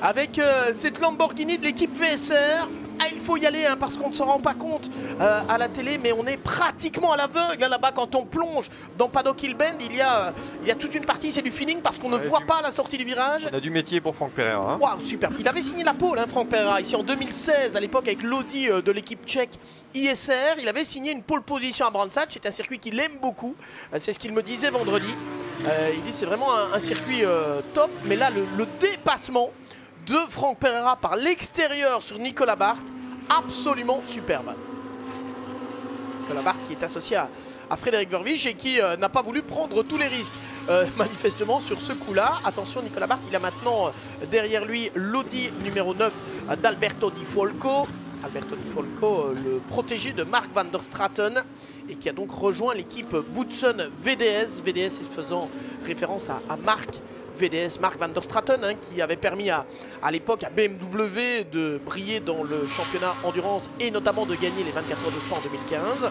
avec euh, cette Lamborghini de l'équipe VSR. Ah, il faut y aller hein, parce qu'on ne s'en rend pas compte euh, à la télé, mais on est pratiquement à l'aveugle hein, là-bas quand on plonge dans Paddock Hill Bend. Il y a, il y a toute une partie, c'est du feeling parce qu'on ne voit pas la sortie du virage. On a du métier pour Franck Pereira. Hein. Waouh, super. Il avait signé la pole, hein, Franck Pereira, ici en 2016, à l'époque avec l'Audi euh, de l'équipe tchèque ISR. Il avait signé une pole position à Brands C'est un circuit qu'il aime beaucoup. Euh, c'est ce qu'il me disait vendredi. il dit c'est vraiment un, circuit top, mais là le dépassement de Franck Pereira par l'extérieur sur Nicolas Barthes. Absolument superbe. Nicolas Barthes qui est associé à, Frédéric Vervich et qui euh, n'a pas voulu prendre tous les risques euh, manifestement sur ce coup-là. Attention Nicolas Barthes, il a maintenant euh, derrière lui l'Audi numéro 9 d'Alberto Di Folco Alberto Di Folco, le protégé de Mark van der Straten et qui a donc rejoint l'équipe Boutson VDS, VDS faisant référence à, Mark VDS Mark van der Straten, hein, qui avait permis à, à l'époque à BMW de briller dans le championnat endurance et notamment de gagner les 24 heures de sport en 2015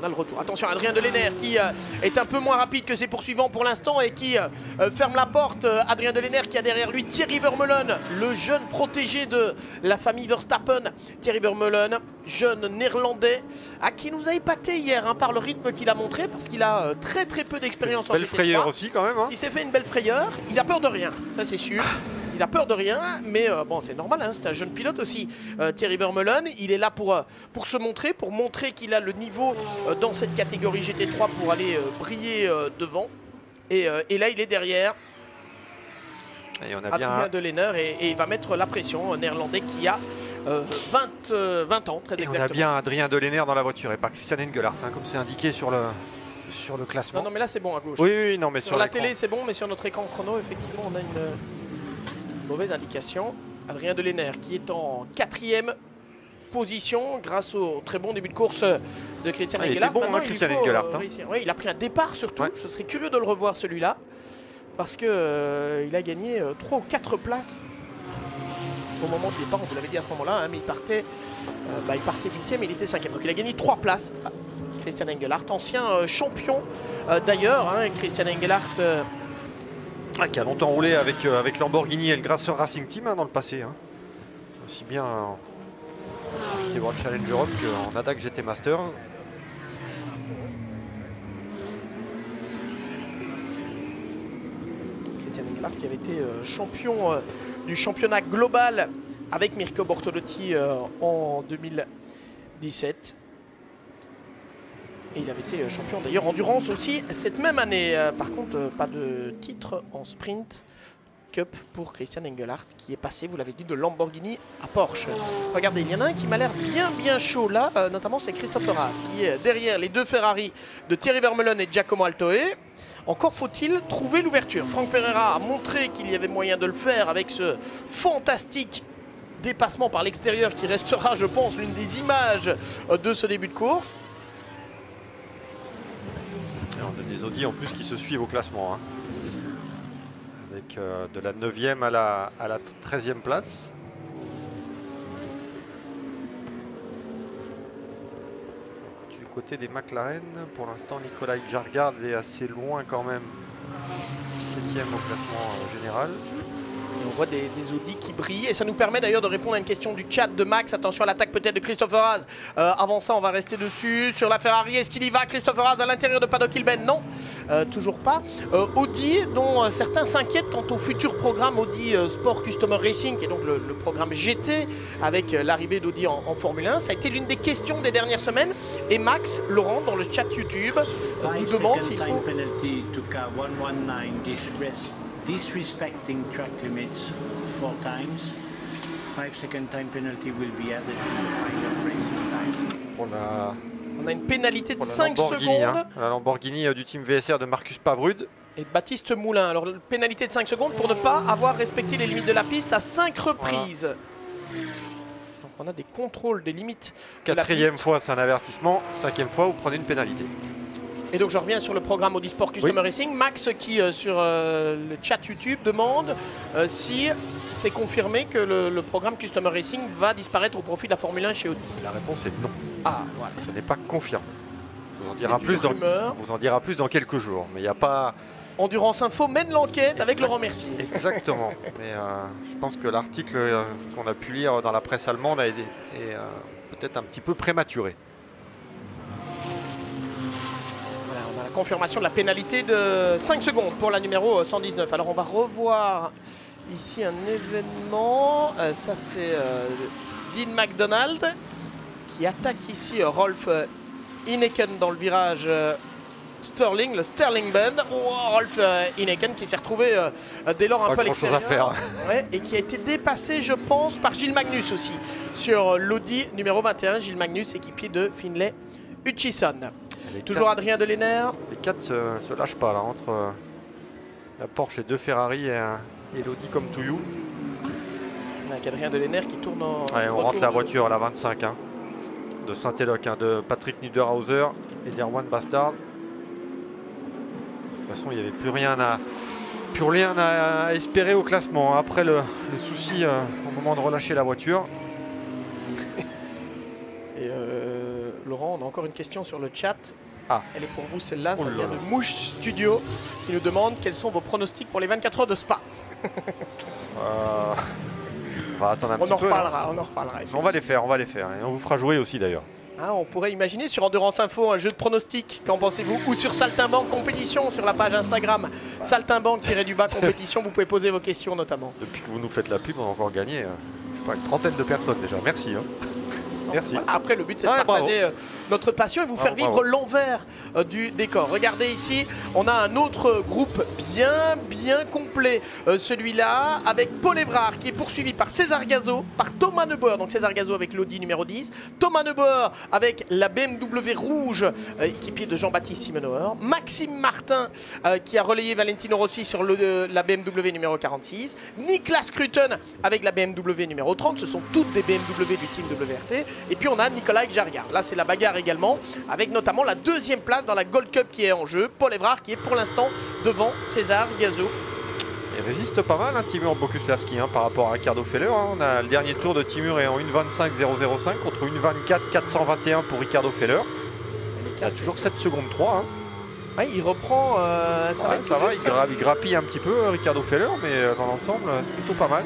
on a le retour. Attention, Adrien Delener qui euh, est un peu moins rapide que ses poursuivants pour l'instant et qui euh, euh, ferme la porte. Adrien Delener qui a derrière lui Thierry Vermeulen, le jeune protégé de la famille Verstappen. Thierry Vermeulen, jeune néerlandais, à qui nous a épaté hier hein, par le rythme qu'il a montré parce qu'il a très très peu d'expérience en Belle frayeur aussi quand même. Hein. Il s'est fait une belle frayeur. Il a peur de rien, ça c'est sûr. Il a peur de rien, mais euh, bon, c'est normal, hein, c'est un jeune pilote aussi, euh, Thierry Vermeulen. Il est là pour, euh, pour se montrer, pour montrer qu'il a le niveau dans cette catégorie GT3 pour aller briller devant. Et, là, il est derrière. Et on a Adrien bien... et, il va mettre la pression, néerlandais qui a 20, 20 ans, très et On a bien Adrien Delenner dans la voiture et pas Christian Engelhardt, hein, comme c'est indiqué sur le, sur le classement. Non, non, mais là c'est bon à gauche. Oui, oui, non, mais sur, sur la télé c'est bon, mais sur notre écran chrono, effectivement, on a une mauvaise indication. Adrien Delener qui est en quatrième position grâce au très bon début de course de Christian ah, Il était bon, hein, Christian Engelhardt. Hein. il a pris un départ surtout. Je serais curieux de le revoir celui-là parce qu'il euh, il a gagné 3 euh, ou 4 places au moment du départ. On vous l'avait dit à ce moment-là, hein, mais il partait, euh, bah, il partait 8 il était 5 Donc il a gagné 3 places. Christian Engelhardt, ancien champion d'ailleurs. Christian Engelhardt qui a longtemps roulé avec, euh, avec Lamborghini et le Grasser Racing Team hein, dans le passé. Hein. Aussi bien en World Challenge Europe qu'en attaque GT Master. Christian Engelhardt qui avait été euh, champion euh, du championnat global avec Mirko Bortolotti en 2017. Et il avait été euh, champion d'ailleurs endurance aussi cette même année. Euh, par contre, euh, pas de titre en sprint cup pour Christian Engelhardt qui est passé, vous l'avez dit, de Lamborghini à Porsche. Regardez, il y en a un qui m'a l'air bien bien chaud là, notamment c'est Christopher Haas qui est derrière les deux Ferrari de Thierry Vermeulen et Giacomo Altoe. Encore faut-il trouver l'ouverture. Franck Pereira a montré qu'il y avait moyen de le faire avec ce fantastique dépassement par l'extérieur qui restera, je pense, l'une des images de ce début de course on a Audi en plus qui se suivent au classement. Hein. Avec euh, de la 9e à la, à la 13e place. Du côté des McLaren, pour l'instant Nicolas Jargard est assez loin quand même. 17e au classement euh, général on voit des, Audi qui brillent. Et ça nous permet d'ailleurs de répondre à une question du chat de Max. Attention à l'attaque peut-être de Christopher Haas. Euh, avant ça, on va rester dessus. Sur la Ferrari, est-ce qu'il y va Christopher Haas à l'intérieur de Paddock Ilben Non, euh, toujours pas. Euh, Audi, dont certains s'inquiètent quant au futur programme Audi Sport Customer Racing, qui est donc le, programme GT avec l'arrivée d'Audi en, Formule 1. Ça a été l'une des questions des dernières semaines. Et Max, Laurent, dans le chat YouTube, nous demande s'il faut disrespecting track limits four times. Five second time penalty will be added to the final racing time. On a, on a une pénalité de 5 secondes. Hein, la Lamborghini euh, du team VSR de Marcus Pavrud. Et Baptiste Moulin. Alors, pénalité de 5 secondes pour ne pas avoir respecté les limites de la piste à 5 reprises. Donc, on a des contrôles des limites. Quatrième fois, c'est un avertissement. Cinquième fois, vous prenez une pénalité. Et donc je reviens sur le programme Audisport Customer Racing. Max qui euh, sur euh, le chat YouTube demande euh, si c'est confirmé que le, programme Customer Racing va disparaître au profit de la Formule 1 chez Audi. La réponse est non. Ah voilà. Ce n'est pas confirmé. Vous en, dira plus dans, vous en dira plus dans quelques jours. Mais il n'y a pas... Endurance Info mène l'enquête avec Laurent Mercier. Exactement. Mais je pense que l'article qu'on a pu lire dans la presse allemande est peut-être un petit peu prématuré. Confirmation de la pénalité de 5 secondes pour la numéro 119. Alors on va revoir ici un événement. Euh, ça c'est euh, Dean McDonald qui attaque ici euh, Rolf Ineken dans le virage Sterling, le Sterling Bend. Oh, Rolf Ineken qui s'est retrouvé dès lors un peu à l'extérieur. et qui a été dépassé, je pense, par Gilles Magnus aussi sur l'Audi numéro 21. Gilles Magnus, équipier de Finlay Hutchison. Toujours Adrien Delener. Les quatre se, se lâchent pas là entre euh, la Porsche et deux Ferrari et, et l'Audi comme Touillou. Avec Adrien Delener qui tourne en. on rentre la voiture à la 25 hein, de Saint-Éloc, hein, de Patrick Niederhauser et d'Erwan Bastard. De toute façon, il n'y avait plus rien à, plus rien à espérer au classement. Hein. Après le, souci euh, au moment de relâcher la voiture. Laurent, on a encore une question sur le chat. Ah. Elle est pour vous celle-là, ça vient de Mouche Studio qui nous demande quels sont vos pronostics pour les 24 heures de Spa. Euh, on va attendre un petit peu. Reparlera, on en reparlera. On va les faire, on va les faire. Et on vous fera jouer aussi d'ailleurs. Ah, on pourrait imaginer sur Endurance Info un jeu de pronostics, qu'en pensez-vous Ou sur Saltimbanque Compétition, sur la page Instagram Saltimbanque-du-bas Compétition, vous pouvez poser vos questions notamment. Depuis que vous nous faites la pub, on a encore gagné euh, pas, une trentaine de personnes déjà. Merci. Hein. Merci. Après, le but, c'est de partager euh, notre passion et vous faire vivre l'envers euh, du décor. Regardez ici, on a un autre groupe bien, bien complet. Euh, celui-là, avec Paul Evrard, qui est poursuivi par César Gazo, par Thomas Neubauer. Donc César Gazo avec l'Audi numéro 10. Thomas Neubauer avec la BMW rouge, équipier de Jean-Baptiste Simenauer. Maxime Martin, qui a relayé Valentino Rossi sur le, la BMW numéro 46. Niklas Kruten avec la BMW numéro 30. Ce sont toutes des BMW du team WRT. Et puis on a Nicolas Jargard. Là, c'est la bagarre également, avec notamment la deuxième place dans la Gold Cup qui est en jeu. Paul Evrard qui est pour l'instant devant César Gazo. Il résiste pas mal, hein, Timur Bokuslavski, hein, par rapport à Ricardo Feller. Hein. On a le dernier tour de Timur est en 1.25.005 contre 1.24.421 pour Ricardo Feller. Il a toujours 7 secondes 3. il reprend. Euh, ça, va, ça va, il, grappille un petit peu, euh, Ricardo Feller, mais euh, dans l'ensemble, c'est plutôt pas mal.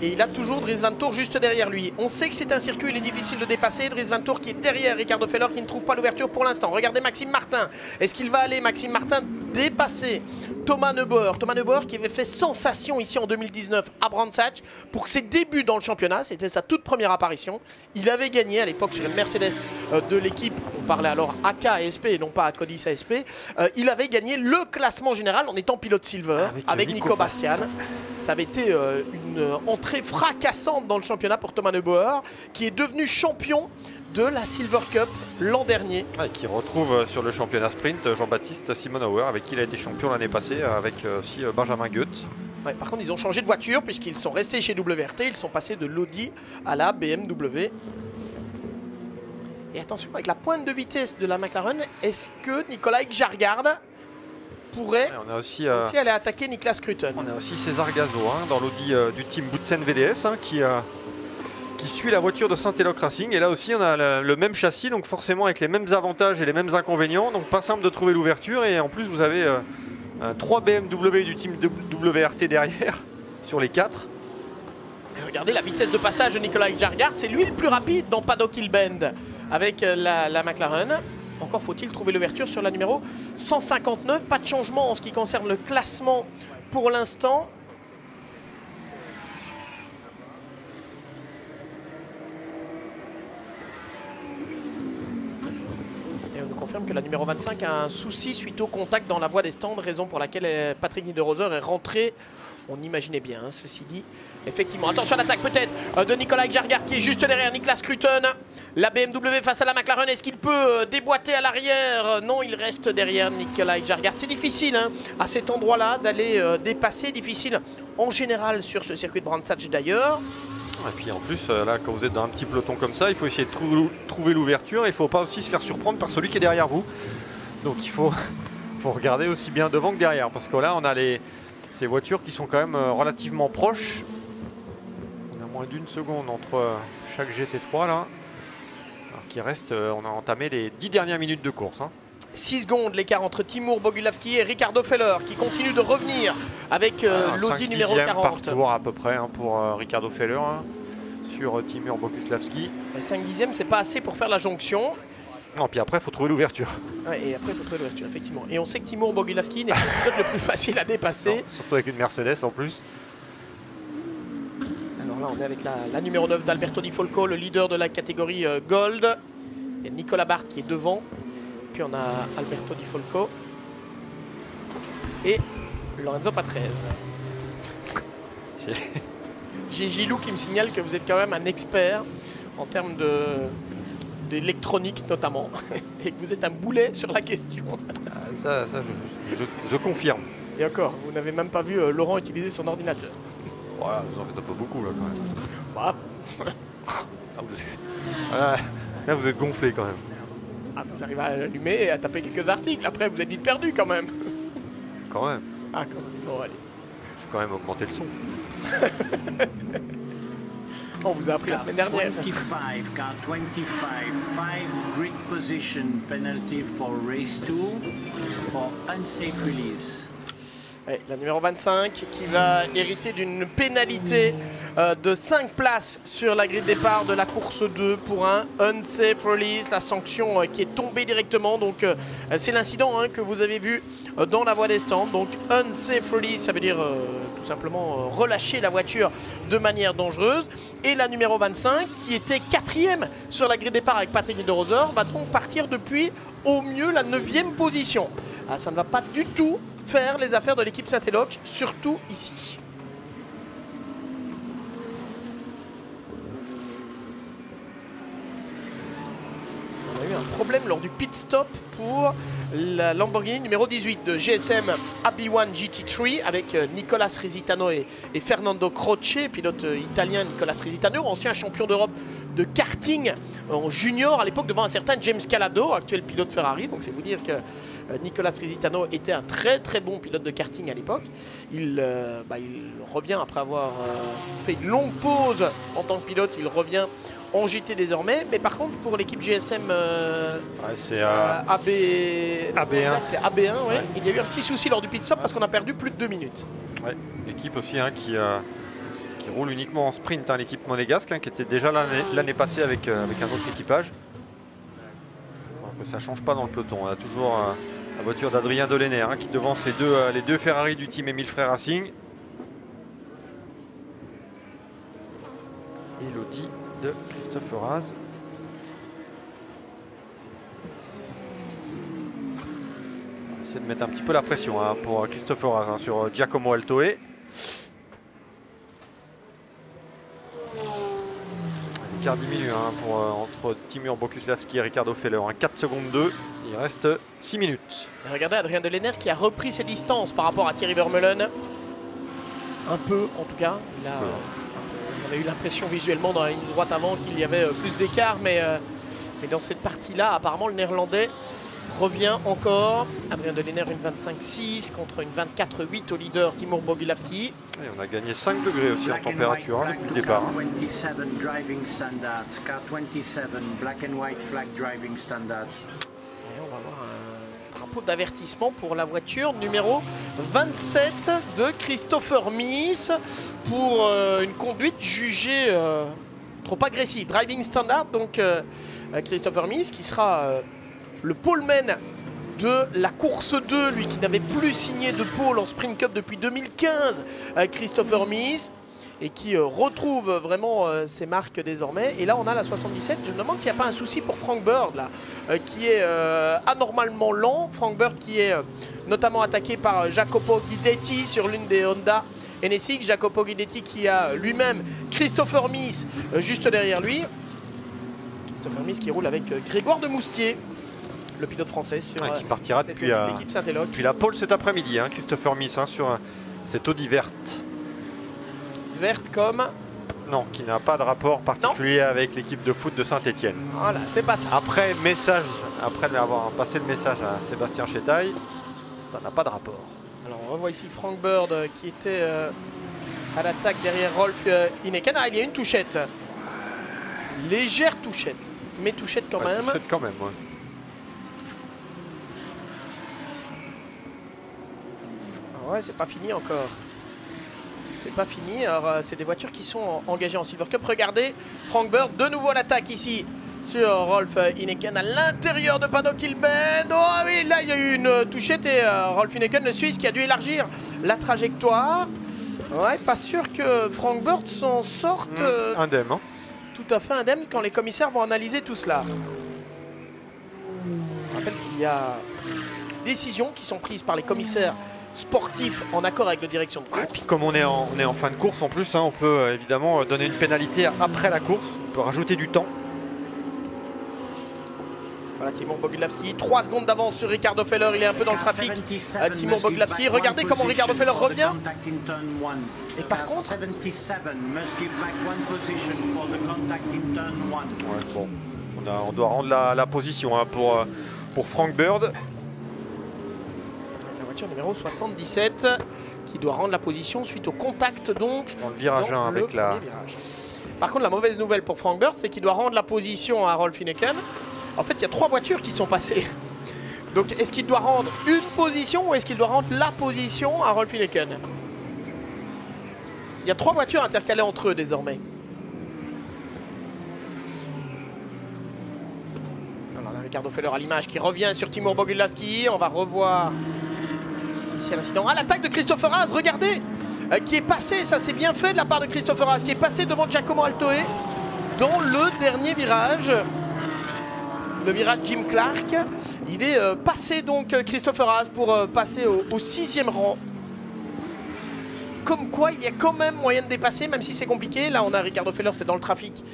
Et il a toujours Dries Van Tour juste derrière lui. On sait que c'est un circuit, il est difficile de dépasser. Dries Van Tour qui est derrière Ricardo Feller qui ne trouve pas l'ouverture pour l'instant. Regardez Maxime Martin. Est-ce qu'il va aller, Maxime Martin, dépasser Thomas Neubauer Thomas Neubauer qui avait fait sensation ici en 2019 à Brandsatch pour ses débuts dans le championnat. C'était sa toute première apparition. Il avait gagné à l'époque sur une Mercedes euh, de l'équipe. On parlait alors AK ASP et non pas à Codis ASP. Euh, il avait gagné le classement général en étant pilote silver avec, Nico, Bastian. Ça avait été euh, une entrée fracassante dans le championnat pour Thomas Neubauer qui est devenu champion de la Silver Cup l'an dernier. Et qui retrouve euh, sur le championnat sprint euh, Jean-Baptiste Simonauer avec qui il a été champion l'année passée euh, avec aussi Benjamin Goethe. par contre, ils ont changé de voiture puisqu'ils sont restés chez WRT. Ils sont passés de l'Audi à la BMW. Et attention, avec la pointe de vitesse de la McLaren, est-ce que Nicolas Jargard pourrait on a aussi, aller attaquer Niklas Kruten On a aussi César Gazo hein, dans l'Audi du team Boutsen VDS hein, qui a qui suit la voiture de Saint-Éloc Racing. Et là aussi, on a le, même châssis, donc forcément avec les mêmes avantages et les mêmes inconvénients. Donc pas simple de trouver l'ouverture. Et en plus, vous avez euh, euh, trois BMW du team WRT derrière sur les quatre. regardez la vitesse de passage de Nicolas Jargard. C'est lui le plus rapide dans Paddock Hill Bend avec euh, la, la McLaren. Encore faut-il trouver l'ouverture sur la numéro 159. Pas de changement en ce qui concerne le classement pour l'instant. confirme que la numéro 25 a un souci suite au contact dans la voie des stands, raison pour laquelle euh, Patrick Niederoser est rentré. On imaginait bien, hein, ceci dit. Effectivement, attention à l'attaque peut-être euh, de Nicolas Jargard qui est juste derrière Niklas Kruten. La BMW face à la McLaren, est-ce qu'il peut euh, déboîter à l'arrière? Non, il reste derrière Nicolas Jargard. C'est difficile hein, à cet endroit-là d'aller dépasser, difficile en général sur ce circuit de Brandsatch d'ailleurs. Et puis en plus, euh, là, quand vous êtes dans un petit peloton comme ça, il faut essayer de trouver l'ouverture. Il ne faut pas aussi se faire surprendre par celui qui est derrière vous. Donc il faut, regarder aussi bien devant que derrière. Parce que là, on a les, ces voitures qui sont quand même euh, relativement proches. On a moins d'une seconde entre euh, chaque GT3 là. Reste, on a entamé les 10 dernières minutes de course. 6 hein. secondes l'écart entre Timur Bogulavski et Ricardo Feller qui continue de revenir avec l'Audi numéro 40. par tour à peu près hein, pour Ricardo Feller. Hein sur euh, Timur Bokuslavski. 5 dixièmes, c'est pas assez pour faire la jonction. Non, puis après, il faut trouver l'ouverture. et après, il faut trouver l'ouverture, effectivement. Et on sait que Timur Bogulavski n'est pas le plus facile à dépasser. surtout avec une Mercedes en plus. Là, on est avec la, numéro 9 d'Alberto Di Folco, le leader de la catégorie euh, Gold. Il y a Nicolas Barth qui est devant. Puis on a Alberto Di Folco. Et Lorenzo Patrese. J'ai Gilou qui me signale que vous êtes quand même un expert en termes d'électronique notamment, et que vous êtes un boulet sur la question. Ah, ça, je, confirme. Et encore, vous n'avez même pas vu euh, Laurent utiliser son ordinateur. Voilà, vous en faites un peu beaucoup là quand même. Bah. Ah, vous êtes... là vous êtes gonflé quand même. Ah, vous arrivez à l'allumer et à taper quelques articles. Après, vous êtes vite perdu quand même. Quand même. Ah, quand même. Bon, allez. Je vais quand même augmenter le son. On vous a appris la semaine dernière. 25, car 25, 5 grid position penalty for race 2 for unsafe release la numéro 25 qui va hériter d'une pénalité euh, de 5 places sur la grille de départ de la course 2 pour un unsafe release, la sanction euh, qui est tombée directement. Donc euh, c'est l'incident hein, que vous avez vu dans la voie des stands. Donc unsafe release, ça veut dire tout simplement relâcher la voiture de manière dangereuse. Et la numéro 25 qui était quatrième sur la grille de départ avec Patrick de Rosor va donc partir depuis au mieux la 9 position. Ah, ça ne va pas du tout faire les affaires de l'équipe Saint-Éloque, surtout ici. On a eu un problème lors du pit stop pour la Lamborghini numéro 18 de GSM AB1 GT3 avec euh, Nicolas Risitano et, Fernando Croce, pilote euh, italien Nicolas Risitano, ancien champion d'Europe de karting en junior à l'époque devant un certain James Calado, actuel pilote Ferrari. Donc c'est vous dire que euh, Nicolas Risitano était un très très bon pilote de karting à l'époque. Il, bah, revient après avoir fait une longue pause en tant que pilote, il revient en GT désormais. Mais par contre, pour l'équipe GSM euh, c'est AB... AB1, AB1 il y a eu un petit souci lors du pit stop parce qu'on a perdu plus de deux minutes. L'équipe aussi hein, qui, euh, qui roule uniquement en sprint, hein, l'équipe monégasque, hein, qui était déjà l'année passée avec, euh, avec un autre équipage. ça ne change pas dans le peloton. On a toujours la voiture d'Adrien Dolener qui devance les deux, les deux Ferrari du team Emile Frey Racing. Elodie de Christophe Raz. On essaie de mettre un petit peu la pression hein, pour Christophe Raz hein, sur Giacomo Altoe. L'écart diminue hein, pour, euh, entre Timur Bokuslavski et Ricardo Feller. 4 secondes 2, il reste 6 minutes. regardez Adrien Delener qui a repris ses distances par rapport à Thierry Vermeulen. Un peu en tout cas. Il a, a eu l'impression visuellement dans la ligne droite avant qu'il y avait euh, plus d'écart, mais, euh, mais dans cette partie-là, apparemment, le néerlandais revient encore. Adrien Delener, une 25-6 contre une 24-8 au leader Timur Bogilavski. Et on a gagné 5 degrés aussi en température hein, depuis le départ. 27 driving standards, car 27 black and white flag driving standards. Et on va voir un drapeau d'avertissement pour la voiture numéro 27 de Christopher Mies pour euh, une conduite jugée euh, trop agressive. Driving standard, donc euh, Christopher Mies qui sera le poleman de la course 2, lui qui n'avait plus signé de pole en Sprint Cup depuis 2015, Christopher Mies et qui retrouve vraiment ses marques désormais. Et là, on a la 77. Je me demande s'il n'y a pas un souci pour Frank Bird, là, qui est anormalement lent. Frank Bird qui est notamment attaqué par Jacopo Guidetti sur l'une des Honda NSX, Jacopo Guidetti qui a lui-même Christopher Mies euh, juste derrière lui. Christopher Mies qui roule avec euh, Grégoire de Moustier, le pilote français sur qui partira depuis, la pole cet après-midi, hein, Christopher Mies hein, sur cette Audi verte. Verte comme non, qui n'a pas de rapport particulier avec l'équipe de foot de Saint-Etienne. Voilà, c'est pas ça. Après message, après avoir passé le message à Sébastien Chétaille, ça n'a pas de rapport. Revoit ici Frank Bird euh, qui était euh, à l'attaque derrière Rolf euh, Ineken. Ah, il y a une touchette. Légère touchette, mais touchette quand même. Touchette quand même, ah ouais. c'est pas fini encore. C'est pas fini. Alors, c'est des voitures qui sont engagées en Silver Cup. Regardez, Frank Bird, de nouveau l'attaque ici sur Rolf Ineken à l'intérieur de Paddock Bend. Oh oui, là il y a eu une touchette et euh, Rolf Ineken, le Suisse, qui a dû élargir la trajectoire. Ouais, pas sûr que Frank Bird s'en sorte. Mmh, euh, indemne. Hein. Tout à fait indemne quand les commissaires vont analyser tout cela. Je rappelle qu'il y a des décisions qui sont prises par les commissaires sportifs en accord avec la direction de course. Et puis comme on est en, on est en fin de course en plus, hein, on peut euh, évidemment donner une pénalité après la course. On peut rajouter du temps Voilà Timur Boglavski, 3 secondes d'avance sur Ricardo Feller, il est un peu dans le trafic. Euh, Timur Boglavski, regardez comment Ricardo Feller revient. Et par contre... bon, on, doit rendre la, position hein, pour, euh, pour Frank Bird. La voiture numéro 77 qui doit rendre la position suite au contact donc dans le virage 1 avec la... Par contre la mauvaise nouvelle pour Frank Bird c'est qu'il doit rendre la position à Rolf Hineken en fait, il y a trois voitures qui sont passées. Donc, est-ce qu'il doit rendre une position ou est-ce qu'il doit rendre la position à Rolf Hineken Il y a trois voitures intercalées entre eux désormais. Alors, Ricardo Feller à l'image qui revient sur Timur Bogulaski. On va revoir ici l'incident. Ah, l'attaque de Christopher Haas, regardez euh, Qui est passé, ça c'est bien fait de la part de Christopher Haas, qui est passé devant Giacomo Altoe dans le dernier virage le virage Jim Clark. Il est euh, passé donc euh, Christopher Haas pour euh, passer au, sixième rang. Comme quoi, il y a quand même moyen de dépasser, même si c'est compliqué. Là, on a Ricardo Feller, c'est dans le trafic,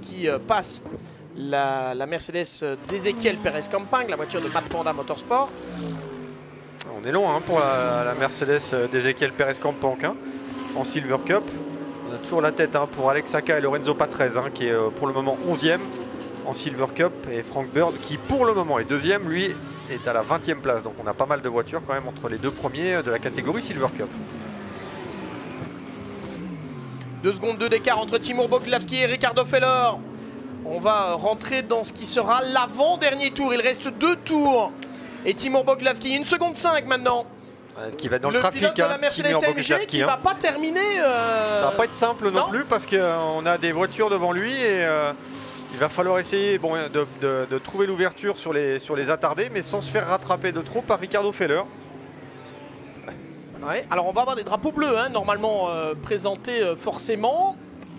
qui passe la, Mercedes d'Ezequiel Perez Campagne, la voiture de Matt Panda Motorsport. On est loin hein, pour la, Mercedes d'Ezequiel Perez Campagne hein, en Silver Cup. On a toujours la tête hein, pour Alex Saka et Lorenzo Patrese, qui est pour le moment 11e en Silver Cup et Frank Bird qui pour le moment est deuxième, lui est à la 20e place. Donc on a pas mal de voitures quand même entre les deux premiers de la catégorie Silver Cup. Deux secondes 2 d'écart entre Timur Boglavski et Ricardo Feller. On va rentrer dans ce qui sera l'avant-dernier tour. Il reste deux tours. Et Timur Boglavski, une seconde 5 maintenant. qui va dans le, trafic, de la hein, Mercedes AMG qui ne va pas terminer. Euh, Ça va pas être simple non, plus parce qu'on a des voitures devant lui et euh, il va falloir essayer de, trouver l'ouverture sur les, sur les attardés, mais sans se faire rattraper de trop par Ricardo Feller. alors on va avoir des drapeaux bleus, hein, normalement euh, présentés euh, forcément,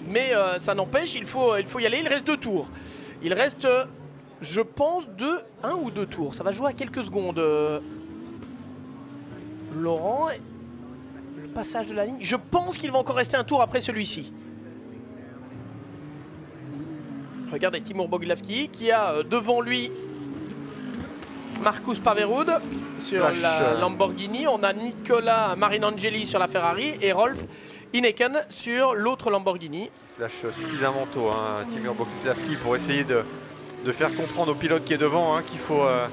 mais euh, ça n'empêche, il faut, il faut y aller. Il reste deux tours. Il reste, je pense, deux, un ou deux tours. Ça va jouer à quelques secondes. Laurent, le passage de la ligne. Je pense qu'il va encore rester un tour après celui-ci. Regardez Timur Boglavski qui a euh, devant lui Marcus Paverud sur la Lamborghini. On a Nicolas Marinangeli sur la Ferrari et Rolf Ineken sur l'autre Lamborghini. Flash suffisamment tôt, hein, Timur Boglavski, pour essayer de, faire comprendre au pilote qui est devant hein, qu'il faut euh,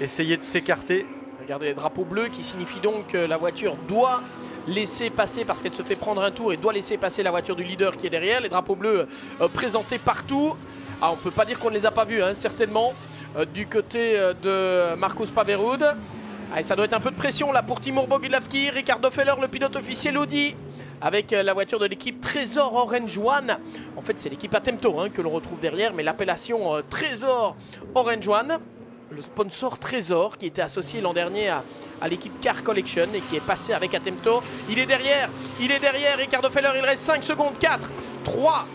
essayer de s'écarter. Regardez les drapeaux bleus qui signifient donc que la voiture doit laisser passer parce qu'elle se fait prendre un tour et doit laisser passer la voiture du leader qui est derrière. Les drapeaux bleus euh, présentés partout. Ah, on peut pas dire qu'on ne les a pas vus, hein, certainement, euh, du côté euh, de Marcus Paverud. Ah, ça doit être un peu de pression là pour Timur Bogulavski, Ricardo Feller, le pilote officiel Audi, avec la voiture de l'équipe Trésor Orange One. En fait, c'est l'équipe Atemto hein, que l'on retrouve derrière, mais l'appellation Trésor Orange One le sponsor Trésor qui était associé l'an dernier à, l'équipe Car Collection et qui est passé avec Attempto. Il est derrière, il est derrière Ricardo Feller, il reste 5 secondes, 4, 3,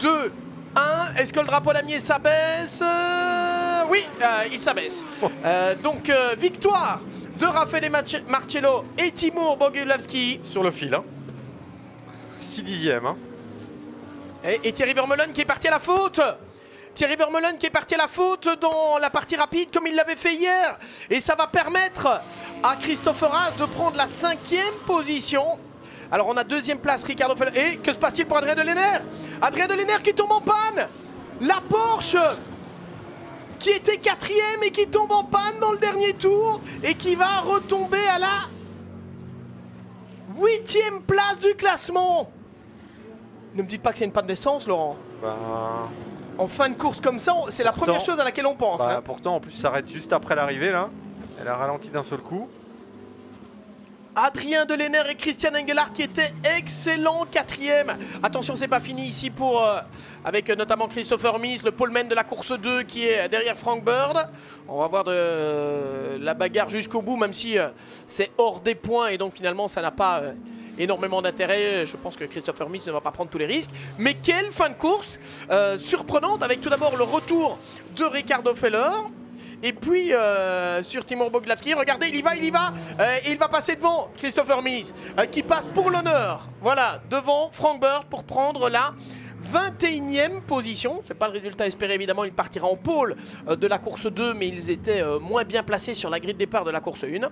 2, 1. Est-ce que le drapeau lamier s'abaisse euh, Oui, euh, il s'abaisse. Euh, donc victoire de Raffaele Marcello et Timur Bogulavski. Sur le fil, 6 hein. dixièmes. Hein. Et, et Thierry Vermeulen qui est parti à la faute Thierry Vermeulen qui est parti à la faute dans la partie rapide comme il l'avait fait hier. Et ça va permettre à Christopher Haas de prendre la cinquième position. Alors on a deuxième place Ricardo Feller. Et que se passe-t-il pour Adrien Deléner Adrien Deléner qui tombe en panne La Porsche qui était quatrième et qui tombe en panne dans le dernier tour et qui va retomber à la huitième place du classement. Ne me dites pas que c'est une panne d'essence, Laurent. Bah, en fin de course comme ça, c'est la première chose à laquelle on pense. Bah, hein. Pourtant, en plus, ça arrête juste après l'arrivée là. Elle a ralenti d'un seul coup. Adrien Deléner et Christian Engelhardt qui étaient excellents quatrième. Attention, c'est pas fini ici pour euh, avec notamment Christopher Mies, le poleman de la course 2 qui est derrière Frank Bird. On va voir de euh, la bagarre jusqu'au bout, même si euh, c'est hors des points et donc finalement ça n'a pas énormément d'intérêt. Je pense que Christopher Mies ne va pas prendre tous les risques. Mais quelle fin de course euh, surprenante avec tout d'abord le retour de Ricardo Feller. Et puis euh, sur Timur Boglavski, regardez, il y va, il y va. Euh, il va passer devant Christopher Mies, qui passe pour l'honneur. Voilà, devant Frank Bird pour prendre la 21e position. C'est pas le résultat espéré évidemment, il partira en pôle euh, de la course 2, mais ils étaient euh, moins bien placés sur la grille de départ de la course 1.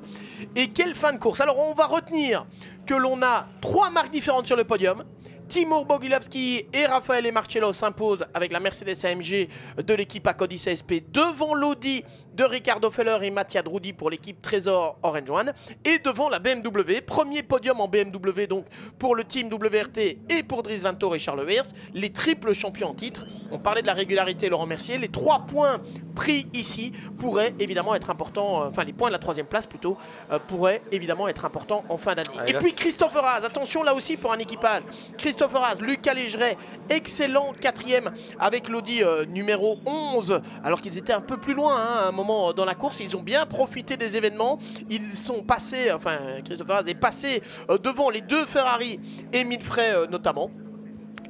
Et quelle fin de course Alors on va retenir que l'on a trois marques différentes sur le podium. Timur Bogulavski et Rafael Marcello s'imposent avec la Mercedes AMG de l'équipe Acodi CSP devant l'Audi de Ricardo Feller et Mattia Drudi pour l'équipe Trésor Orange One et devant la BMW. Premier podium en BMW donc pour le team WRT et pour Dries Ventor et Charles Weirs, les triples champions en titre. On parlait de la régularité, Laurent Mercier. Les trois points pris ici pourraient évidemment être importants, euh, enfin les points de la troisième place plutôt, euh, pourraient évidemment être importants en fin d'année. Et puis Christopher Haas, attention là aussi pour un équipage. Christopher Haas, Lucas Légeret, excellent quatrième avec l'Audi euh, numéro 11, alors qu'ils étaient un peu plus loin hein, à un moment dans la course. Ils ont bien profité des événements. Ils sont passés, enfin, Christopher Haas est passé euh, devant les deux Ferrari et Midfray euh, notamment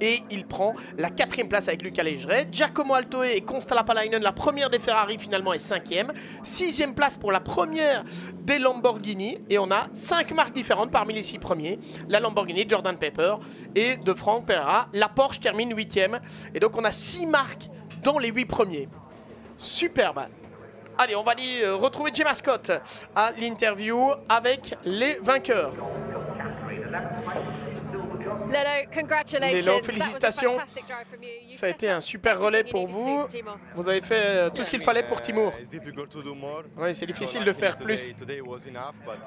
et il prend la quatrième place avec Luca Legeret. Giacomo Altoe et Constala Palainen, la première des Ferrari finalement est cinquième. Sixième place pour la première des Lamborghini et on a cinq marques différentes parmi les six premiers. La Lamborghini, Jordan Pepper et de Franck Pereira. La Porsche termine huitième et donc on a six marques dans les huit premiers. Superbe. Allez, on va aller euh, retrouver Gemma Scott à l'interview avec les vainqueurs. Lelo, félicitations. Ça a été un super relais pour vous. Vous avez fait euh, tout ce qu'il fallait pour Timur. Oui, c'est difficile de faire plus.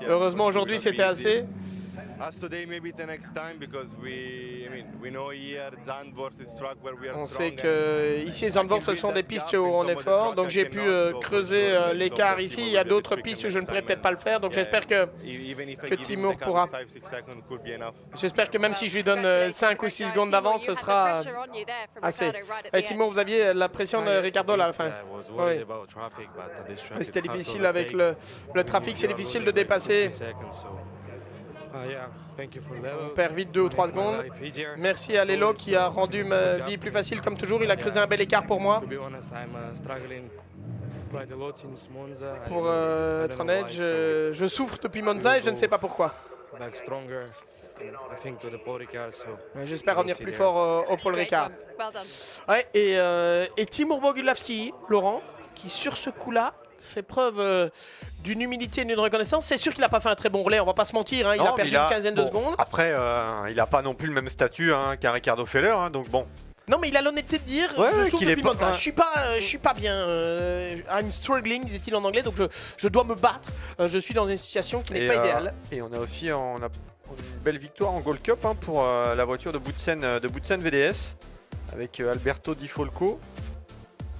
Heureusement, aujourd'hui, c'était assez. On sait que ici Zandvoort ce sont des pistes où on est fort, donc j'ai pu euh, creuser euh, l'écart ici. Il y a d'autres pistes où je ne pourrais peut-être pas le faire, donc j'espère que, que Timur pourra. J'espère que même si je lui donne 5 euh, ou 6 secondes d'avance, ce sera assez. Et Timur, vous aviez la pression de Ricardo à la fin. Oui. C'était difficile avec le, le trafic, c'est difficile de dépasser. On perd vite 2 ou 3 secondes. Merci à Lelo qui a rendu ma vie plus facile comme toujours. Il a creusé un bel écart pour moi. Pour euh, être honnête, je, souffre depuis Monza et je ne sais pas pourquoi. J'espère revenir plus fort euh, au Paul Ricard. Ouais, et, euh, et Timur Bogulavski, Laurent, qui sur ce coup-là fait preuve euh, d'une humilité et d'une reconnaissance. C'est sûr qu'il n'a pas fait un très bon relais, on va pas se mentir. Hein. il a perdu une quinzaine de secondes. Après, euh, il n'a pas non plus le même statut hein, qu'un Ricardo Feller, hein, donc bon. Non mais il a l'honnêteté de dire je est pas, je suis pas euh, je suis pas bien I'm struggling disait-il en anglais donc je, dois me battre je suis dans une situation qui n'est pas idéale et on a aussi on a une belle victoire en Gold Cup pour la voiture de Boutsen de Boutsen VDS avec Alberto Di Folco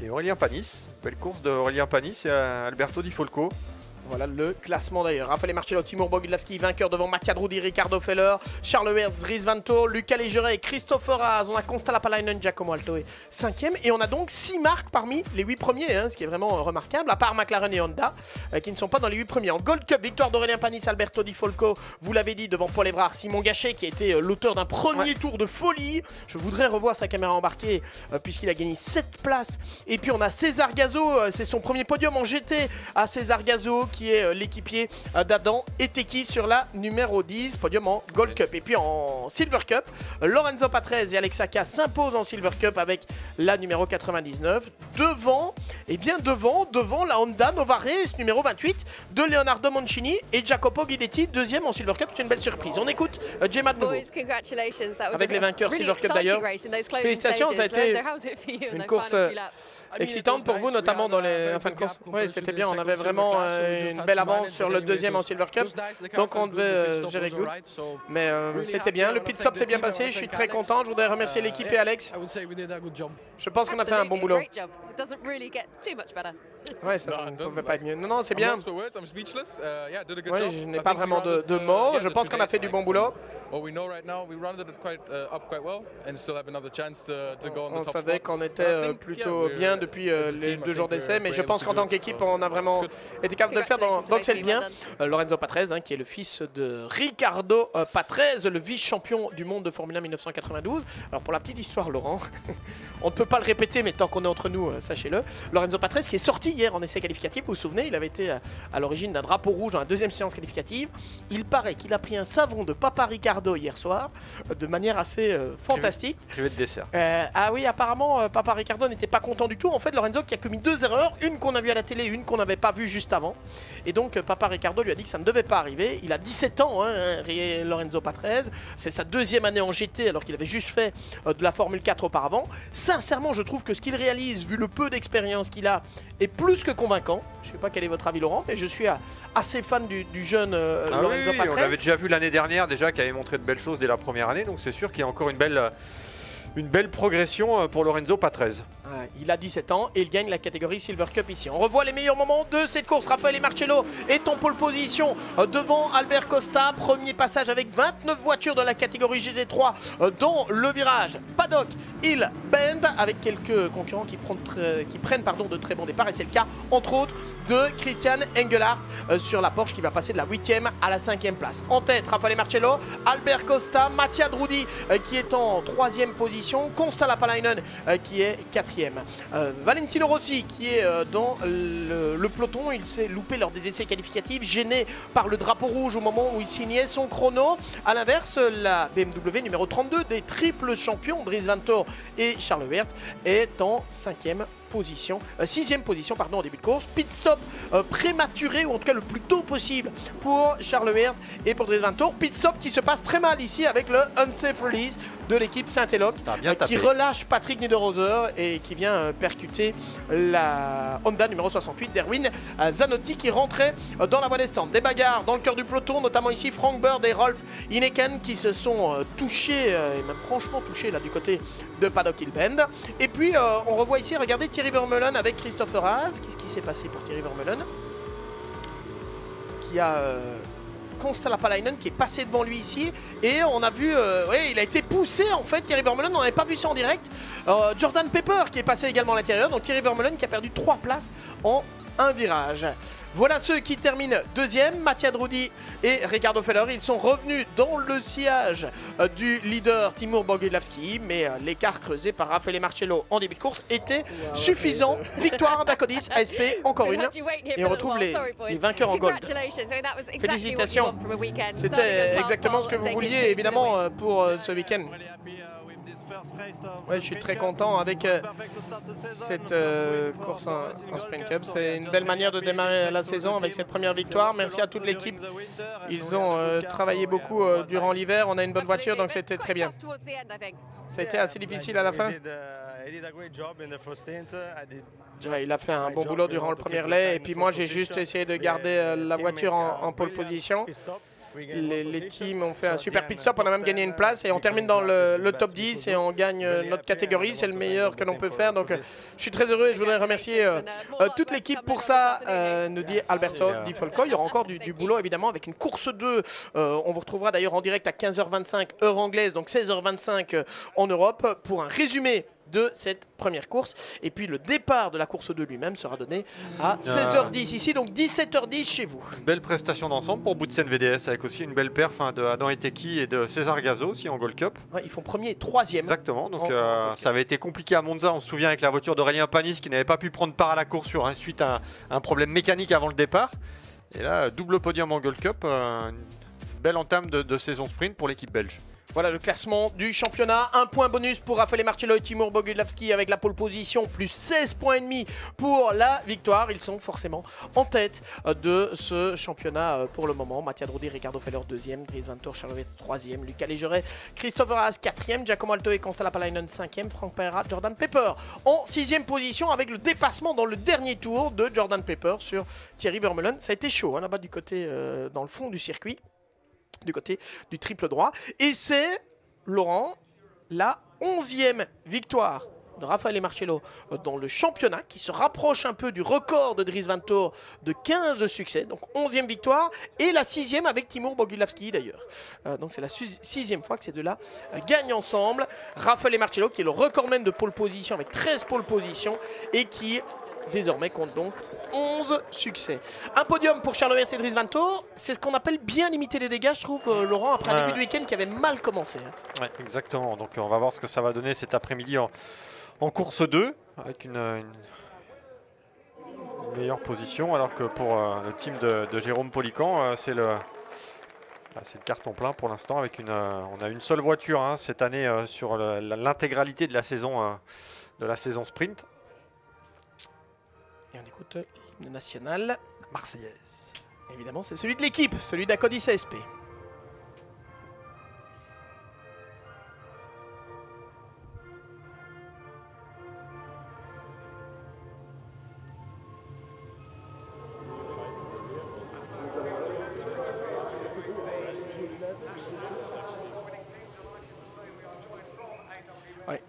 et Aurélien Panis. Belle course d'Aurélien Panis et Alberto Di Folco. Voilà le classement d'ailleurs. Raphaël Marcello, Timur Bogudlavski, vainqueur devant Mattia Drudi, Ricardo Feller, Charles Hertz, Dries Vanto, Lucas Légeret, Christopher Haas. On a Constala Palainen, Giacomo Alto et 5 Et on a donc 6 marques parmi les 8 premiers, hein, ce qui est vraiment remarquable, à part McLaren et Honda, euh, qui ne sont pas dans les 8 premiers. En Gold Cup, victoire d'Aurélien Panis, Alberto Di Folco, vous l'avez dit, devant Paul Evrard, Simon Gachet, qui a été euh, l'auteur d'un premier tour de folie. Je voudrais revoir sa caméra embarquée, euh, puisqu'il a gagné 7 places. Et puis on a César Gazo, c'est son premier podium en GT à César Gazo, qui est l'équipier euh, d'Adam et Teki sur la numéro 10, podium en Gold Cup. Et puis en Silver Cup, Lorenzo Patrese et Alexaka s'imposent en Silver Cup avec la numéro 99. Devant, et eh bien devant, devant la Honda Nova Race numéro 28 de Leonardo Mancini et Jacopo Guidetti, deuxième en Silver Cup. C'est une belle surprise. On écoute euh, Gemma de nouveau. Avec les vainqueurs Silver Cup d'ailleurs. Félicitations, ça a été une course euh, excitante pour vous, notamment dans les fins de course. Oui, c'était bien. On avait vraiment une belle avance sur le deuxième en Silver Cup. Donc on devait euh, gérer good. Mais euh, c'était bien. Le pit stop s'est bien passé. Je suis très content. Je voudrais remercier l'équipe et Alex. Je pense qu'on a fait un bon boulot. Ouais, ça ne pouvait pas être mieux. Non, non, c'est bien. Ouais, je n'ai pas vraiment de, de mots. Je pense qu'on a fait du bon boulot. On savait qu'on était plutôt bien depuis euh, les deux jours d'essai, mais je pense qu'en tant qu'équipe, on a vraiment été capable de le faire, donc c'est le bien. Euh, Lorenzo Patrese, hein, qui est le fils de Ricardo euh, Patrese, le vice-champion du monde de Formule 1 1992. Alors pour la petite histoire, Laurent, on ne peut pas le répéter, mais tant qu'on est entre nous, sachez-le. Lorenzo Patrese qui est sorti hier en essai qualificatif, vous vous souvenez, il avait été à l'origine d'un drapeau rouge dans la deuxième séance qualificative. Il paraît qu'il a pris un savon de Papa Ricardo hier soir, de manière assez fantastique. Privé de dessert. ah oui, apparemment, Papa Ricardo n'était pas content du tout. En fait, Lorenzo qui a commis deux erreurs, une qu'on a vue à la télé, une qu'on n'avait pas vue juste avant. Et donc, Papa Ricardo lui a dit que ça ne devait pas arriver. Il a 17 ans, hein, Lorenzo Patrese. C'est sa deuxième année en GT alors qu'il avait juste fait euh, de la Formule 4 auparavant. Sincèrement, je trouve que ce qu'il réalise, vu le peu d'expérience qu'il a, est plus que convaincant. Je ne sais pas quel est votre avis, Laurent, mais je suis assez fan du, jeune euh, ah Lorenzo oui, On l'avait déjà vu l'année dernière, déjà, qui avait montré de belles choses dès la première année. Donc c'est sûr qu'il y a encore une belle une belle progression euh, pour Lorenzo Patrese. Il a 17 ans et il gagne la catégorie Silver Cup ici. On revoit les meilleurs moments de cette course. Raphaël et Marcello est en pole position euh, devant Albert Costa. Premier passage avec 29 voitures de la catégorie GD3 euh, dans le virage. Paddock, il bend avec quelques concurrents qui prennent, pardon, de très bons départs. Et c'est le cas, entre autres, de Christian Engelhardt sur la Porsche qui va passer de la 8e à la 5e place. En tête, Raffaele Marcello, Albert Costa, Mattia Drudi qui est en 3e position Constant Lapalainen euh, qui est Euh, Valentino Rossi qui est euh, dans le, peloton, il s'est loupé lors des essais qualificatifs, gêné par le drapeau rouge au moment où il signait son chrono. A l'inverse, la BMW numéro 32 des triples champions, Dries Vantor et Charles Wert, est en cinquième position, euh, sixième position pardon, au début de course. Pit stop euh, prématuré, ou en tout cas le plus tôt possible pour Charles Hertz et pour Dries Tour. Pit stop qui se passe très mal ici avec le unsafe release de l'équipe Saint-Eloc euh, qui relâche Patrick Niederhauser et qui vient percuter la Honda numéro 68 d'Erwin Zanotti qui rentrait dans la voie des stands. Des bagarres dans le cœur du peloton, notamment ici Frank Bird et Rolf Ineken qui se sont touchés, et même franchement touchés là du côté de Paddock Bend. Et puis on revoit ici, regardez Thierry Vermeulen avec Christopher Haas. Qu'est-ce qui s'est passé pour Thierry Vermeulen Qui a euh, qui est passé devant lui ici. Et on a vu, euh, il a été poussé en fait, Thierry Vermeulen. On n'avait pas vu ça en direct. Euh, Jordan Pepper qui est passé également à l'intérieur. Donc Thierry Vermeulen qui a perdu 3 places en un virage. Voilà ceux qui terminent deuxième, Mattia Drudi et Ricardo Feller. Ils sont revenus dans le sillage euh, du leader Timur Bogudlavski, mais euh, l'écart creusé par Raffaele Marcello en début de course était suffisant. Victoire d'Acodis, ASP, encore une. Et on retrouve les, les vainqueurs en gold. Félicitations. C'était exactement ce que vous vouliez, évidemment, euh, pour ce week-end. Ouais, je suis très content avec euh, cette euh, course en, Sprint Cup. C'est une belle manière de démarrer la saison avec cette première victoire. Merci à toute l'équipe. Ils ont euh, travaillé beaucoup durant l'hiver. On a une bonne voiture, donc c'était très bien. C'était assez difficile à la fin. il a fait un bon boulot durant le premier lait. Et puis moi, j'ai juste essayé de garder la voiture en, en pole position les, teams ont fait un super pit stop, on a même gagné une place et on termine dans le, top 10 et on gagne notre catégorie, c'est le meilleur que l'on peut faire. Donc je suis très heureux et je voudrais remercier euh, euh, toute l'équipe pour ça, euh, nous dit Alberto Di Folco. Il y aura encore du, boulot évidemment avec une course 2. on vous retrouvera d'ailleurs en direct à 15h25 heure anglaise, donc 16h25 en Europe pour un résumé de cette première course. Et puis le départ de la course 2 lui-même sera donné à 16h10 ici, donc 17h10 chez vous. belle prestation d'ensemble pour Boutsen VDS avec aussi une belle perf hein, de Adam Eteki et de César Gazo aussi en Gold Cup. ils font premier et troisième. Exactement, donc euh, ça avait été compliqué à Monza, on se souvient avec la voiture d'Aurélien Panis qui n'avait pas pu prendre part à la course sur, suite à un, problème mécanique avant le départ. Et là, double podium en Gold Cup, euh, une belle entame de saison sprint pour l'équipe belge. Voilà le classement du championnat. Un point bonus pour Raphaël Marcello et Timur Bogudlavski avec la pole position, plus 16 points et demi pour la victoire. Ils sont forcément en tête de ce championnat euh, pour le moment. Mattia Drodi, Ricardo Feller deuxième, Dries Vantour, Charles troisième, Lucas Légeret, Christopher Haas quatrième, Giacomo Alto et Constala Palainen cinquième, Frank Pereira, Jordan Pepper en sixième position avec le dépassement dans le dernier tour de Jordan Pepper sur Thierry Vermeulen. Ça a été chaud hein, là-bas du côté euh, dans le fond du circuit du côté du triple droit. Et c'est, Laurent, la onzième victoire de Rafael Marcello dans le championnat qui se rapproche un peu du record de Dries Vantor de 15 succès, donc 11e victoire, et la sixième avec Timur Bogulavski d'ailleurs. Euh, donc c'est la sixième fois que ces deux-là euh, gagnent ensemble. Rafael Marcello qui est le record même de pole position avec 13 pole position et qui désormais compte donc 11 succès. Un podium pour Charles et Dries Vanto, c'est ce qu'on appelle bien limiter les dégâts, je trouve, euh, Laurent, après un début de week-end qui avait mal commencé. Hein. Ouais, exactement. Donc on va voir ce que ça va donner cet après-midi en, course 2. avec une, meilleure position, alors que pour euh, le team de, Jérôme Polican, euh, c'est le, bah, le carton plein pour l'instant. Avec une, on a une seule voiture hein, cette année sur l'intégralité de la saison de la saison sprint. Et on écoute l'hymne national marseillaise. Évidemment, c'est celui de l'équipe, celui d'Acodis ASP.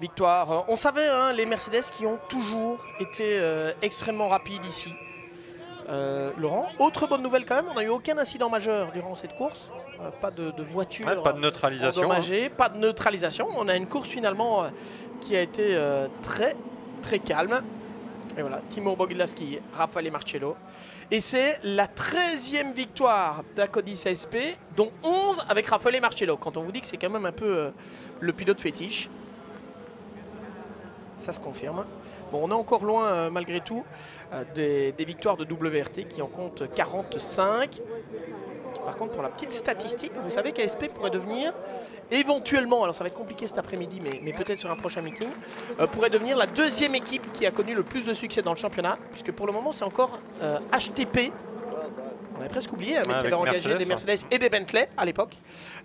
Victoire. On savait, hein, les Mercedes qui ont toujours été euh, extrêmement rapides ici. Euh, Laurent, autre bonne nouvelle quand même, on n'a eu aucun incident majeur durant cette course. Euh, pas de, voiture pas de neutralisation. Hein. pas de neutralisation. On a une course finalement qui a été très très calme. Et voilà, Timur Bogilowski, Raffaele Marcello. Et c'est la 13e victoire d'Acodis ASP, dont 11 avec Raffaele Marcello. Quand on vous dit que c'est quand même un peu le pilote fétiche ça se confirme. Bon, on est encore loin euh, malgré tout euh, des, victoires de WRT qui en comptent 45. Par contre, pour la petite statistique, vous savez qu'ASP pourrait devenir éventuellement, alors ça va être compliqué cet après-midi, mais, peut-être sur un prochain meeting, euh, pourrait devenir la deuxième équipe qui a connu le plus de succès dans le championnat, puisque pour le moment c'est encore HTP on avait presque oublié, hein, mais qui avait engagé des Mercedes et des Bentley à l'époque.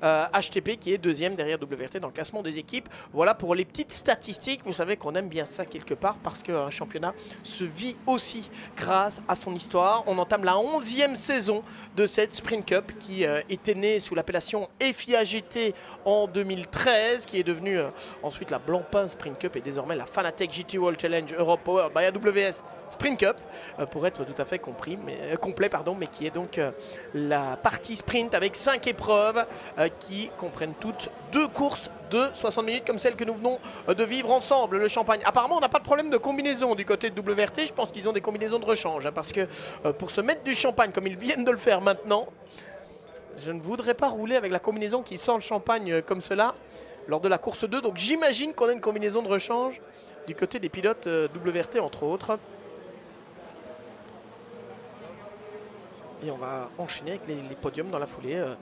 HTP euh, qui est deuxième derrière WRT dans le classement des équipes. Voilà pour les petites statistiques. Vous savez qu'on aime bien ça quelque part parce qu'un championnat se vit aussi grâce à son histoire. On entame la 11e saison de cette Sprint Cup qui euh, était née sous l'appellation FIA GT en 2013, qui est devenue euh, ensuite la Blancpain Sprint Cup et désormais la Fanatec GT World Challenge Europe Power by AWS Sprint Cup, pour être tout à fait compris, mais, complet, pardon, mais qui est donc la partie sprint avec 5 épreuves qui comprennent toutes deux courses de 60 minutes comme celle que nous venons euh, de vivre ensemble, le champagne. Apparemment, on n'a pas de problème de combinaison du côté de WRT. Je pense qu'ils ont des combinaisons de rechange. Hein, parce que euh, pour se mettre du champagne comme ils viennent de le faire maintenant, je ne voudrais pas rouler avec la combinaison qui sent le champagne euh, comme cela lors de la course 2. Donc j'imagine qu'on a une combinaison de rechange du côté des pilotes WRT entre autres. Et on va enchaîner avec les, podiums dans la foulée. Euh,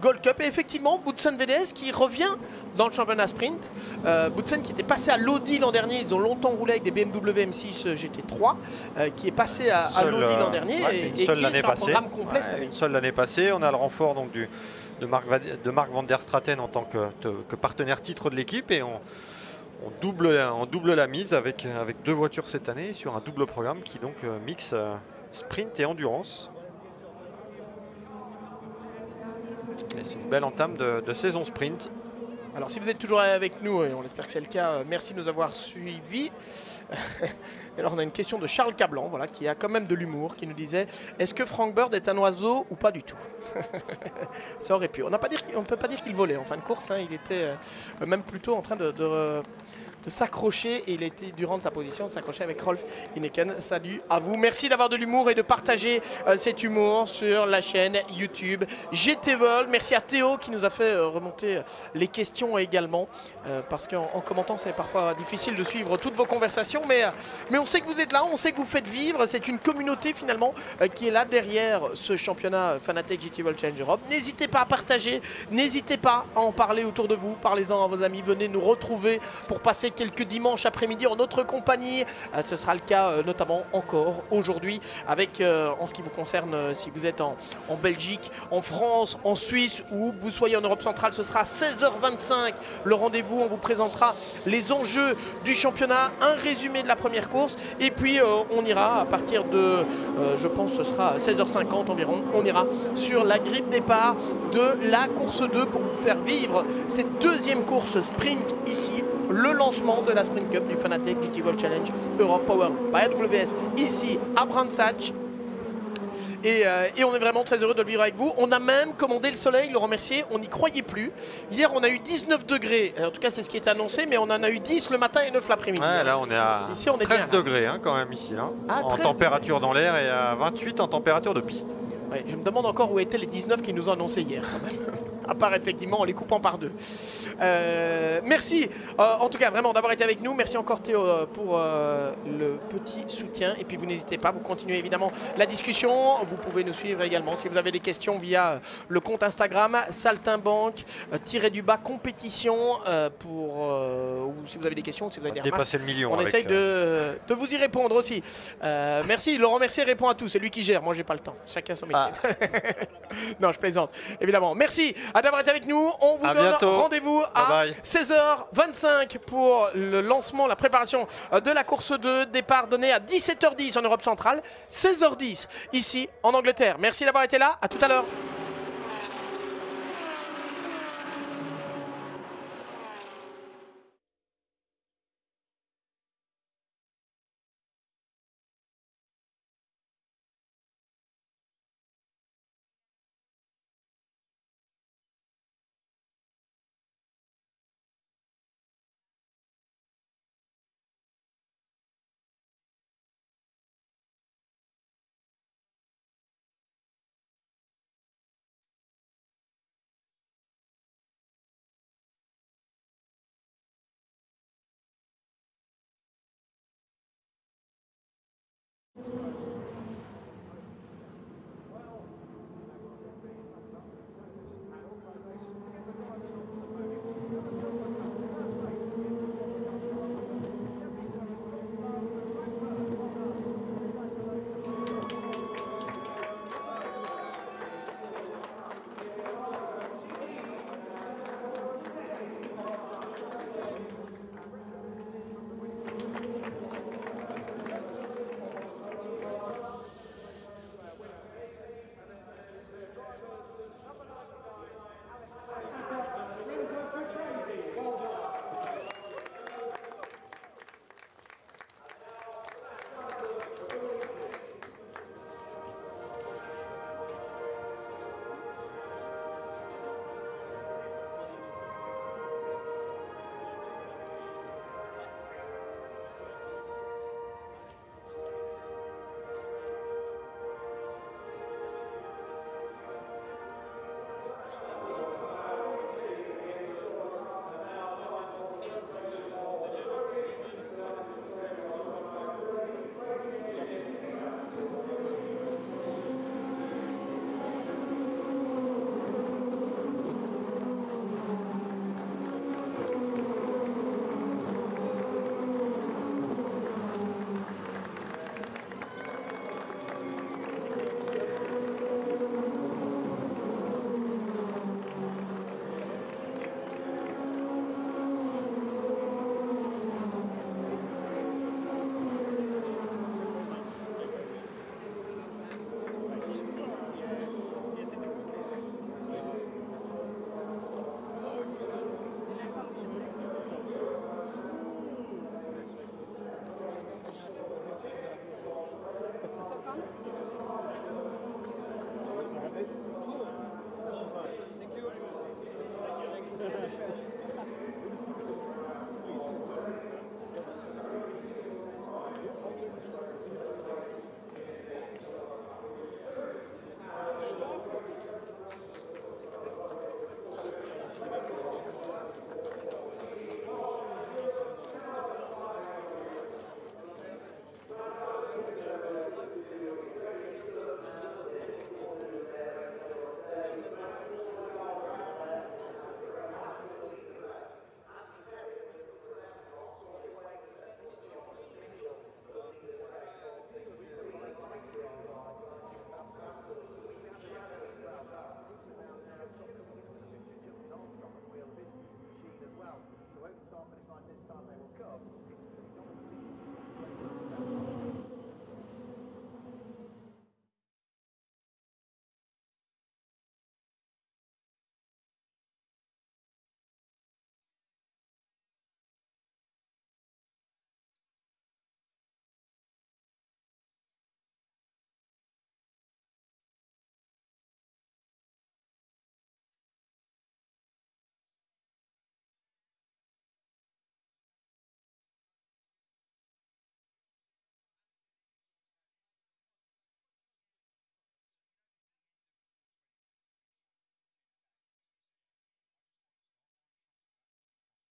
Gold Cup et effectivement Boutsen VDS qui revient dans le championnat sprint. Euh, qui était passé à l'Audi l'an dernier, ils ont longtemps roulé avec des BMW M6 GT3, euh, qui est passé à, l'Audi l'an dernier et, qui est sur un programme complet cette année. Seule l'année passée, on a le renfort donc, du, de, Marc, de Marc van der Straten en tant que, partenaire titre de l'équipe et on, double, on double la mise avec, avec deux voitures cette année sur un double programme qui donc euh, mixe sprint et endurance. C'est une belle entame de, saison sprint. Alors si vous êtes toujours avec nous, et on espère que c'est le cas, euh, merci de nous avoir suivis. Alors on a une question de Charles Cablan, voilà, qui a quand même de l'humour, qui nous disait Est-ce que Frank Bird est un oiseau ou pas du tout? Ça aurait pu. On ne peut pas dire qu'il volait en fin de course, hein. il était euh, même plutôt en train de de s'accrocher et il était durant sa position de s'accrocher avec Rolf Ineken. Salut à vous. Merci d'avoir de l'humour et de partager euh, cet humour sur la chaîne YouTube GT. Merci à Théo qui nous a fait euh, remonter euh, les questions également parce qu'en commentant c'est parfois difficile de suivre toutes vos conversations mais, mais on sait que vous êtes là, on sait que vous faites vivre. C'est une communauté finalement qui est là derrière ce championnat Fanatec GT World Challenge Europe. N'hésitez pas à partager, n'hésitez pas à en parler autour de vous, parlez-en à vos amis, venez nous retrouver pour passer quelques dimanches après-midi en notre compagnie. Euh, ce sera le cas euh, notamment encore aujourd'hui avec, euh, en ce qui vous concerne, si vous êtes en, Belgique, en France, en Suisse ou que vous soyez en Europe centrale, ce sera 16h25 le rendez-vous. On vous présentera les enjeux du championnat, un résumé de la première course et puis on ira à partir de, je pense ce sera 16h50 environ, on ira sur la grille de départ de la course 2 pour vous faire vivre cette deuxième course sprint ici le lancement de la Sprint Cup du Fanatec GT World Challenge Europe Power by AWS ici à Brandsatch. Euh, et, on est vraiment très heureux de le vivre avec vous. On a même commandé le soleil, le remercier, on n'y croyait plus. Hier, on a eu 19 degrés, en tout cas c'est ce qui est annoncé, mais on en a eu 10 le matin et 9 l'après-midi. Ouais, là on est à ici, on 13 degrés hein, quand même ici, là. Ah, en température dans l'air et à 28 en température de piste. Je me demande encore où étaient les 19 qui nous ont annoncé hier quand même. à part effectivement en les coupant par deux. Euh, merci en tout cas vraiment d'avoir été avec nous. Merci encore Théo pour le petit soutien. Et puis vous n'hésitez pas, vous continuez évidemment la discussion. Vous pouvez nous suivre également si vous avez des questions via le compte Instagram saltimbanque du bas compétition pour ou si vous avez des questions, si vous avez des dépasser le million. On essaye de, de, vous y répondre aussi. merci, Laurent Mercier répond à tout. C'est lui qui gère. Moi, j'ai pas le temps. Chacun son métier. Non, je plaisante, évidemment. Merci d'avoir été avec nous. On vous donne rendez-vous à 16h25 pour le lancement, la préparation euh, de la course de départ donnée à 17h10 en Europe centrale, 16h10 ici en Angleterre. Merci d'avoir été là. À tout à l'heure.